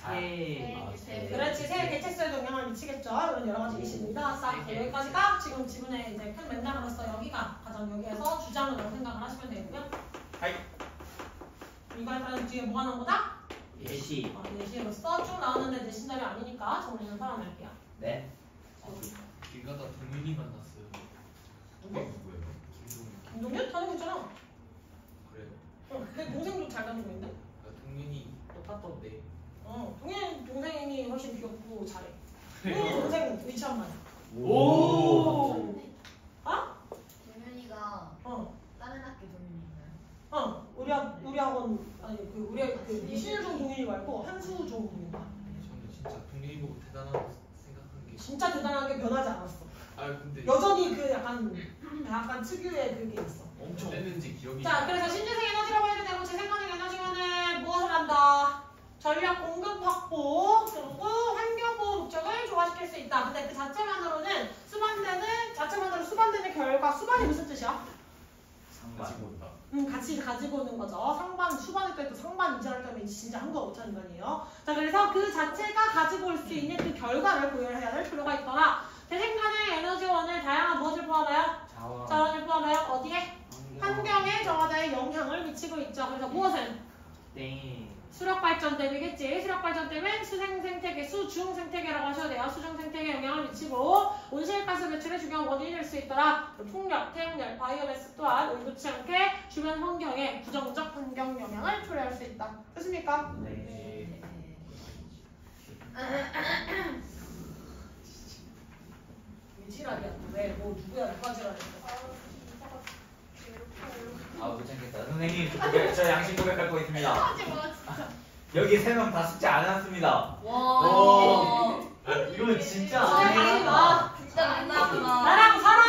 새. 아, 새. 그렇지. 새 개체수에도 영향을 미치겠죠. 이런 여러 가지 예시입니다. 싹 자, 여기까지가 지금 지문의 이제 큰 맥락으로서 여기가 가장 여기에서 주장으로 생각을 하시면 되고요. 하이. 이거 일단 뒤에 뭐가 나온 거다? 예시. 어, 내시로 써쭉 나오는데 내신 답이 아니니까 정리는 살아낼게요. 네. 길 가다 동윤이 만났어요. 누구? 누구예요? 김동윤. 김동현? 다니고 있잖아. 그래요. 어, 내 동생도 잘 다니고 있는데? 아, 동윤이 똑같던데. 어, 동현 동생이 훨씬 귀엽고 잘해. 동현 동생 위치한 말이야. 오. 어? 동현이가 어, 다른 학교 동현인가요? 어, 우리 학 우리 학원 아니 그 우리 학- 그 이신종 동현이 말고 한수종 동현이야. 저는 진짜 동윤이 보고 대단하다고 생각한 게. 진짜 대단하게 변하지 않았어. 아 근데 여전히 그 약간 약간 특유의 그게 있어. 엄청 뺐는지 기억이. 자, 그래서 신재생 에너지라고 해도 되고 재생가능 에너지원은 무엇을 한다? 전력 공급 확보 그리고 환경 보호 목적을 조화시킬 수 있다. 근데 그 자체만으로는 수반되는 자체만으로 수반되는 결과 수반이 무슨 뜻이야? 본다. 음, 같이 가지고 오는 거죠. 상반 수반일 때도 상반 이지할 때면 진짜 한거 못하는 거 아니에요. 자, 그래서 그 자체가 가지고 올 수 있는 그 결과를 고려해야 될 필요가 있더라. 재생가능 에너지원을 다양한 무엇을 포함해요? 자원. 자원을 포함해요. 어디에? 환경에 정화자의 영향을 미치고 있죠. 그래서 무엇은? 땡. 수력 발전 대비겠지. 수력 발전 때문에 수생 생태계, 수중 생태계라고 하셔야 돼요. 수중 생태계에 영향을 미치고 온실가스 배출의 중요한 원인이 될 수 있더라. 풍력, 태양열, 바이오매스 또한 의도치 않게 주변 환경에 부정적 환경 영향을 초래할 수 있다. 됐습니까? 네. 왜 지랄이야? 왜? 뭐 누구야? 누가 지랄했어? 아, 못 참겠다. 선생님, 저, 고백, 저 양심 고백할 거 있습니다. 하지 마 진짜. 여기 세 명 다 숙제 안 해놨습니다. 와. 아, 이건 진짜 집에 안 가지. 마. 진짜 만나구나. 나랑 살아.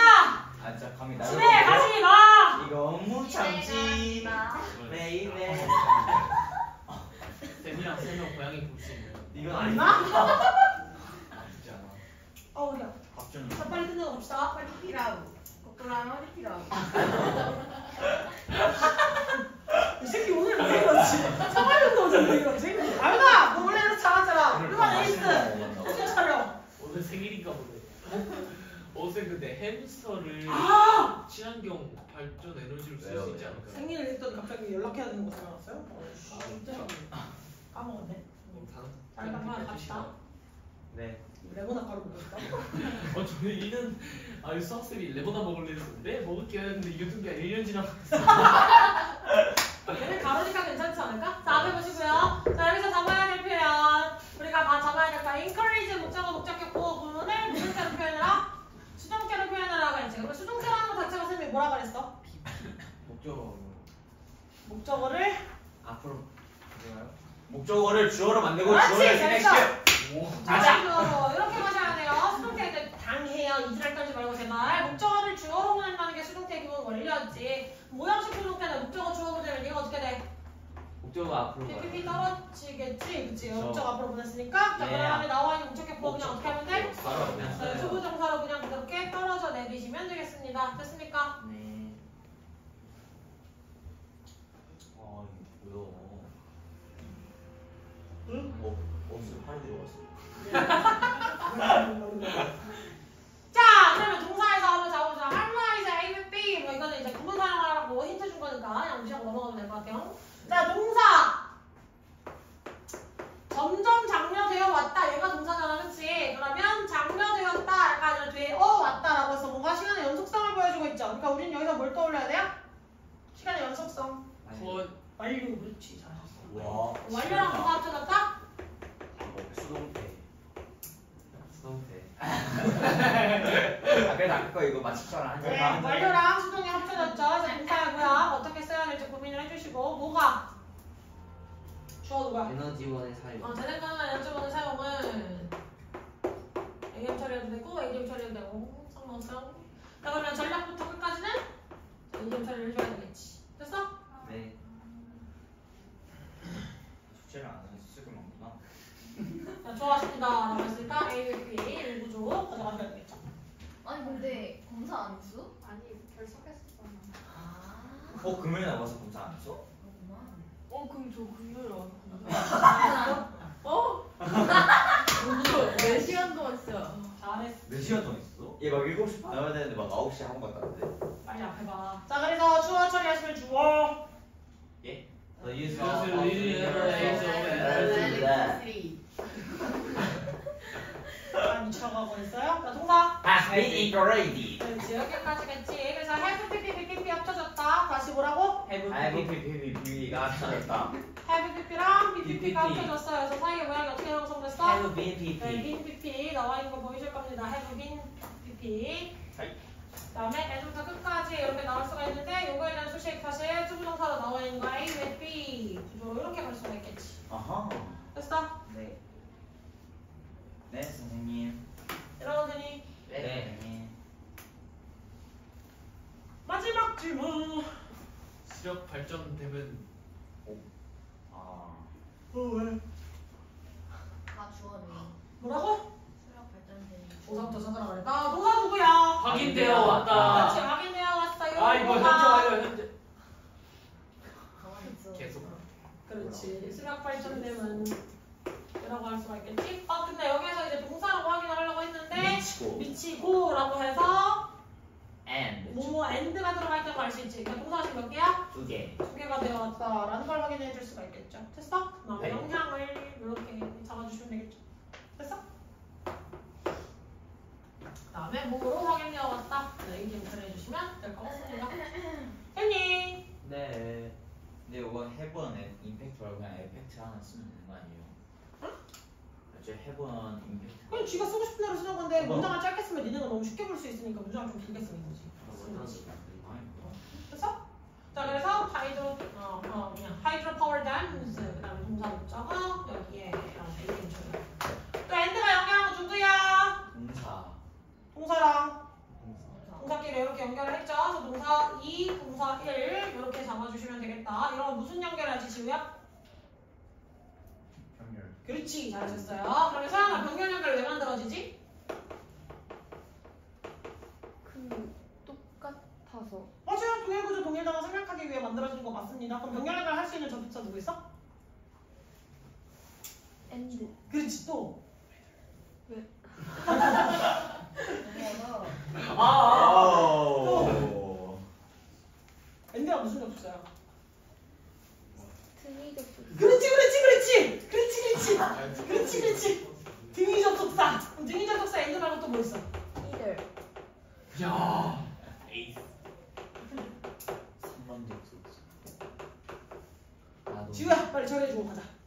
아, 진짜 갑니다. 집에 가지 마. 이거 무 참지. 베이베. 쌤이랑 세명 고양이 볼 수 있는. 이건? 아니야. 아니지 않아. 어, 우리야. 박준호. 자, 빨리 끝내고 봅시다. 빨리. 피라고. 이 새끼 오늘 왜 이러지? 사발년도 오늘 왜 이러지? 아유나! 너 원래 이렇게 잘하잖아. 그만 에이스! 정신 차려. 오늘 생일인가 보네. 어제 근데 햄스터를 아! 친환경 발전 에너지로 쓸 수 있지 왜요? 않을까요? 생일을 했더니 갑자기 연락해야 되는 거 생각났어요? 어, 아, 진짜 까먹었네. 어, 다- 자, 일단 그냥 갑시다. 네. 아까로 먹고 싶다. 어 저는 이는 아 수학쌤이 레모나 먹을래 했는데 먹을게요 했는데 이거 둔게 1년 지나고 얘는 가로니까 괜찮지 않을까? 자, 앞에 보시고요. 자, 여기서 잡아야 될 표현. 우리가 다 잡아야 될까? encourage 목적어 목적격 보호 부분을 무슨 태로 표현해라? 수동태로 표현하라고 했지. 그럼 수동태라는 것 자체가 선생님이 뭐라 그랬어? 목적어. 목적어를 앞으로 뭐가요? 목적어를 주어로 만들고 그렇지, 주어를 잘했어. 진행시켜. 자자. 주어로 이렇게 가셔야 돼요. 수동태 당해요. 이지랄 떨지 말고 제발. 목적어를 주어로 보낸다는 게 수동태 기본 원리였지. 오형식 수동태는 목적어 주어 보내면 얘가 어떻게 돼? 목적어 앞으로 가요. PPP 떨어지겠지, 그치? 목적 앞으로 보냈으니까. 자, 네. 그 다음에 나와 있는 목적격 보어 그냥 어떻게 하면 돼? 바로 그냥 네, 써요. 투부정사로 그냥 그렇게 떨어져 내리시면 되겠습니다. 됐습니까? 네. 아 이거 뭐야? 응? 어, 옷을 팔 들어갔어. 자, 그러면 동사에서 한번 잡아보자. harmonize A B. 뭐 이거는 이제 구분 사용하라고 힌트 준 거니까 그냥 무시하고 넘어가면 될 것 같아요. 자, 동사. 점점 장려되어 왔다. 얘가 동사잖아, 그치? 그러면 장려되었다. 약간 아니라 되어 왔다라고 해서 뭔가 시간의 연속성을 보여주고 있죠. 그러니까 우리는 여기서 뭘 떠올려야 돼요? 시간의 연속성. 컷 완료, 그렇지. 잘했어. 와. 완료랑 뭐가 합쳐졌다? 어, 수동태. 수동태. 아 그래도 아까 이거 맞췄잖아 한 네, 장. 완료랑 수동이 합쳐졌죠. 자, 동사고요. 어떻게 써야 될지 고민을 해주시고 뭐가? 주어 누가? 에너지원의 사용. 어, 재생가능한 연주보는 사용은 ADM 처리해도 되고 ADM 처리해도 되고 상관없어요. 자 그러면 전략부터 끝까지는 ADM 처리를 해줘야 되겠지. 됐어? 네. 숙제를 안 해서 쓸게 많구나. 자 좋아하십니다. 라고 했으니까 A, B 일부 조 가져가셔야 되겠죠. 아니 근데 검사 안 했어? 아니 결석했었잖아. 아. 어 금요일 나와서 검사 안 했어? 어 그럼 저 금요일 안 어? 오늘 4시간 동안 진짜 잘했어. 4시간 동안 있어? 얘 막 7시 반 와야 되는데 막 9시에 학원 갔다 왔는데 빨리 앞에 봐. 자 그래서 주어 처리하시면 주어. 예? The use of electricity. 아 미쳐가고 있어요? 자 통과. Has been integrated. 그렇지 여기까지 겠지. 그래서 have pp pp 합쳐졌다. 다시 뭐라고? Have pp pp가 합쳐졌다. have pp랑 ppp가 합쳐졌어요. 그래서 사이에 모양이 어떻게 형성됐어? Have been pp. 네, been pp 나와 있는 거 보이실 겁니다. Have been pp. 그 다음에 애들부터 끝까지 이렇게 나올 수가 있는데 요거에 대한 수식 사실 투부정사로 나와 있는 거 A with B 이렇게 갈 수가 있겠지 아하. 됐어? 네. 네 선생님. 이러면 되니 네. 선생님. 마지막 질문 수력 발전되면 아. 어 왜? 다 주어네. 뭐라고? 수력 발전되는. 동사부터 찾아라 그랬다 동사 누구야? 확인되어 왔다. 그렇지 확인되어 왔어요 아 이거 현재 동사. 완료 현재. 가만히 있어. 계속. 그렇지 수력 발전되면 이라고 할 수가 있겠지? 아 근데 여기에서 이제 동사라고 확인을 하려고 했는데 미치고. 미치고라고 해서 And 뭐뭐 and가 들어갈 때거 알수 있지 그러니까 동사 지금 몇 개야? 두 개. 두 개가 되어 왔다라는 걸 확인해 줄 수가 있겠죠 됐어? 그다음에 네. 영향을 이렇게 잡아주시면 되겠죠 됐어? 그 다음에 뭐로 확인되어 왔다 네, 이렇게 그려주시면 될 것 같습니다 했니? 네. 근데 이거 have an impact 말고 그냥 affect 하나 쓰면 되는 거 아니에요? 저 have an impact. 그럼 지가 쓰고 싶은 대로 쓰는 건데 뭐? 문장을 짧게 쓰면 니네가 너무 쉽게 볼 수 있으니까 문장을 좀 길게 쓰는 거지 됐어? 자 그래서 hydro 어, 어 그냥 hydropower dams 그다음에 동사 목적어 여기에 이렇게 이렇게 쳐요 또 and가 영향은 누구야? 동사. 동사랑 동사끼리 이렇게 연결을 했죠 그래서 동사 2, 동사 1 이렇게 잡아주시면 되겠다 이런 무슨 연결하지 지우야? 병렬. 그렇지 잘하셨어요 그러면 서양아 병렬 연결 왜 만들어지지? 그 똑같아서 맞아요 동일 구조 동일 단어 생략하기 위해 만들어진 거 맞습니다 그럼 병렬 연결 할 수 있는 접속사 누구 있어? and 그렇지 또 넘어서. 아, 아. 오. and가 무슨 접속사야? 등위 접속 그렇지 그렇지 그렇지 그렇지 그렇지 그렇지 그렇지 등위 접속사 등위 접속사 엔드 말고 또 뭐 있어? 이들 야. 에이스. 3번 접속. 나도. 지우야 빨리 처리해주고 가자 뭐.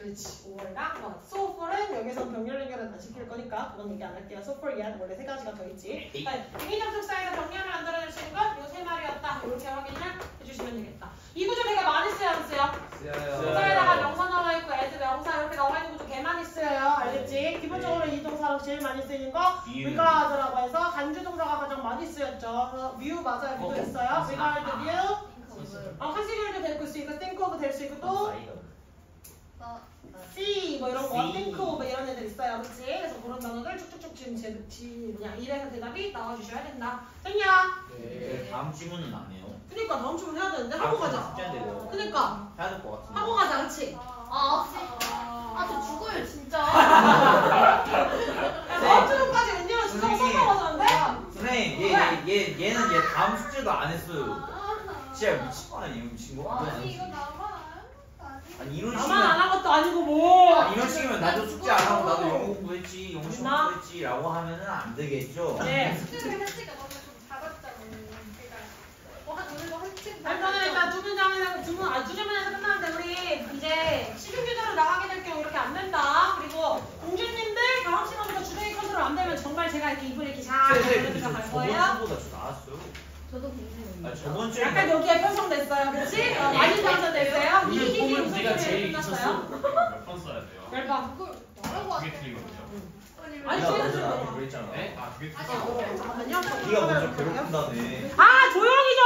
그렇지. 5월과 뭐 소폴은 여기서 병렬 연결은 안 시킬 거니까 그건 얘기 안 할게요. 소폴 얘는 원래 세 가지가 더 있지. 그러니까 등위 접속사에서 병렬을 만들어낼 수 있는 건 요 세 마리였다. 이렇게 확인을 해주시면 되겠다. 이 구조 되게 많이 쓰여 안 쓰여? 쓰여요. 동사에다가 명사 나와 있고 애드 명사 이렇게 나와 있는 구조 개 많이 쓰여요. 알겠지? 기본적으로 이 동사로 제일 많이 쓰이는 거 view. regard라고 해서 간주 동사가 가장 많이 쓰였죠. view 맞아요. view도 어. 있어요? regard view? think 어, consider도 될 수 있고 think of 될 수 있고 또 나. see 뭐 이런 거 think 뭐 이런 애들 있어요 그렇지? 그래서 그런 단어들 쭉쭉쭉 지금 제, 지 뭐냐 이래서 대답이 나와주셔야 된다 됐냐? 네. 다음 질문은 안 해요. 그니까 다음 주문 해야 되는데 하고 가자 숙제인데요. 그니까 해야 될 것 같은데. 하고 가자 그렇지? 아, 아, 저 죽어요, 진짜. 야, 다음 주문까지 웬일로 진짜. 성공하자는데? 선생님, 얘, 얘, 얘, 얘는 얘 다음 숙제도 안 했어요. 진짜 미친 거 아니에요? 미친 거? 아니 이거 나만 아니 이런 나만 식이면 안한 것도 아니고 뭐 아, 이런 식이면 나도 숙제 안 하고 나도 영어 공부했지, 영어 시험 나? 공부했지라고 하면은 안 되겠죠? 네 숙제를 했으니까 너무 좀 작았잖아. 그러니까 뭐한 오늘도 한층 일단은 일단 두 문장에서 두 문, 아, 두 질문에서 끝나는데 우리 이제 시중 규제로 나가게 될 경우 이렇게 안 된다. 그리고 공주님들 다음 시간부터 주둥이 컨트롤 안 되면 정말 제가 이렇게 입을 이렇게 잘 선생님, 벌려서 갈 저번 거예요. 주보다 좀 나았어요. 저도 궁금해요 아, 저번 주에 약간 여기에 편성됐어요, 그렇지? 어, 많이 편성됐어요. 오늘 히히히 네가 소리에 제일 끝났어요? 있었어. 몇번 써야 돼요? 열방. 그걸 뭐라고 그게 하지? 틀린 거죠? 아니, 네가 먼저 좀 나한테. 그랬잖아. 네? 아 그게 아니야. 잠깐만요. 네가 먼저 괴롭힌다네. 아, 조용히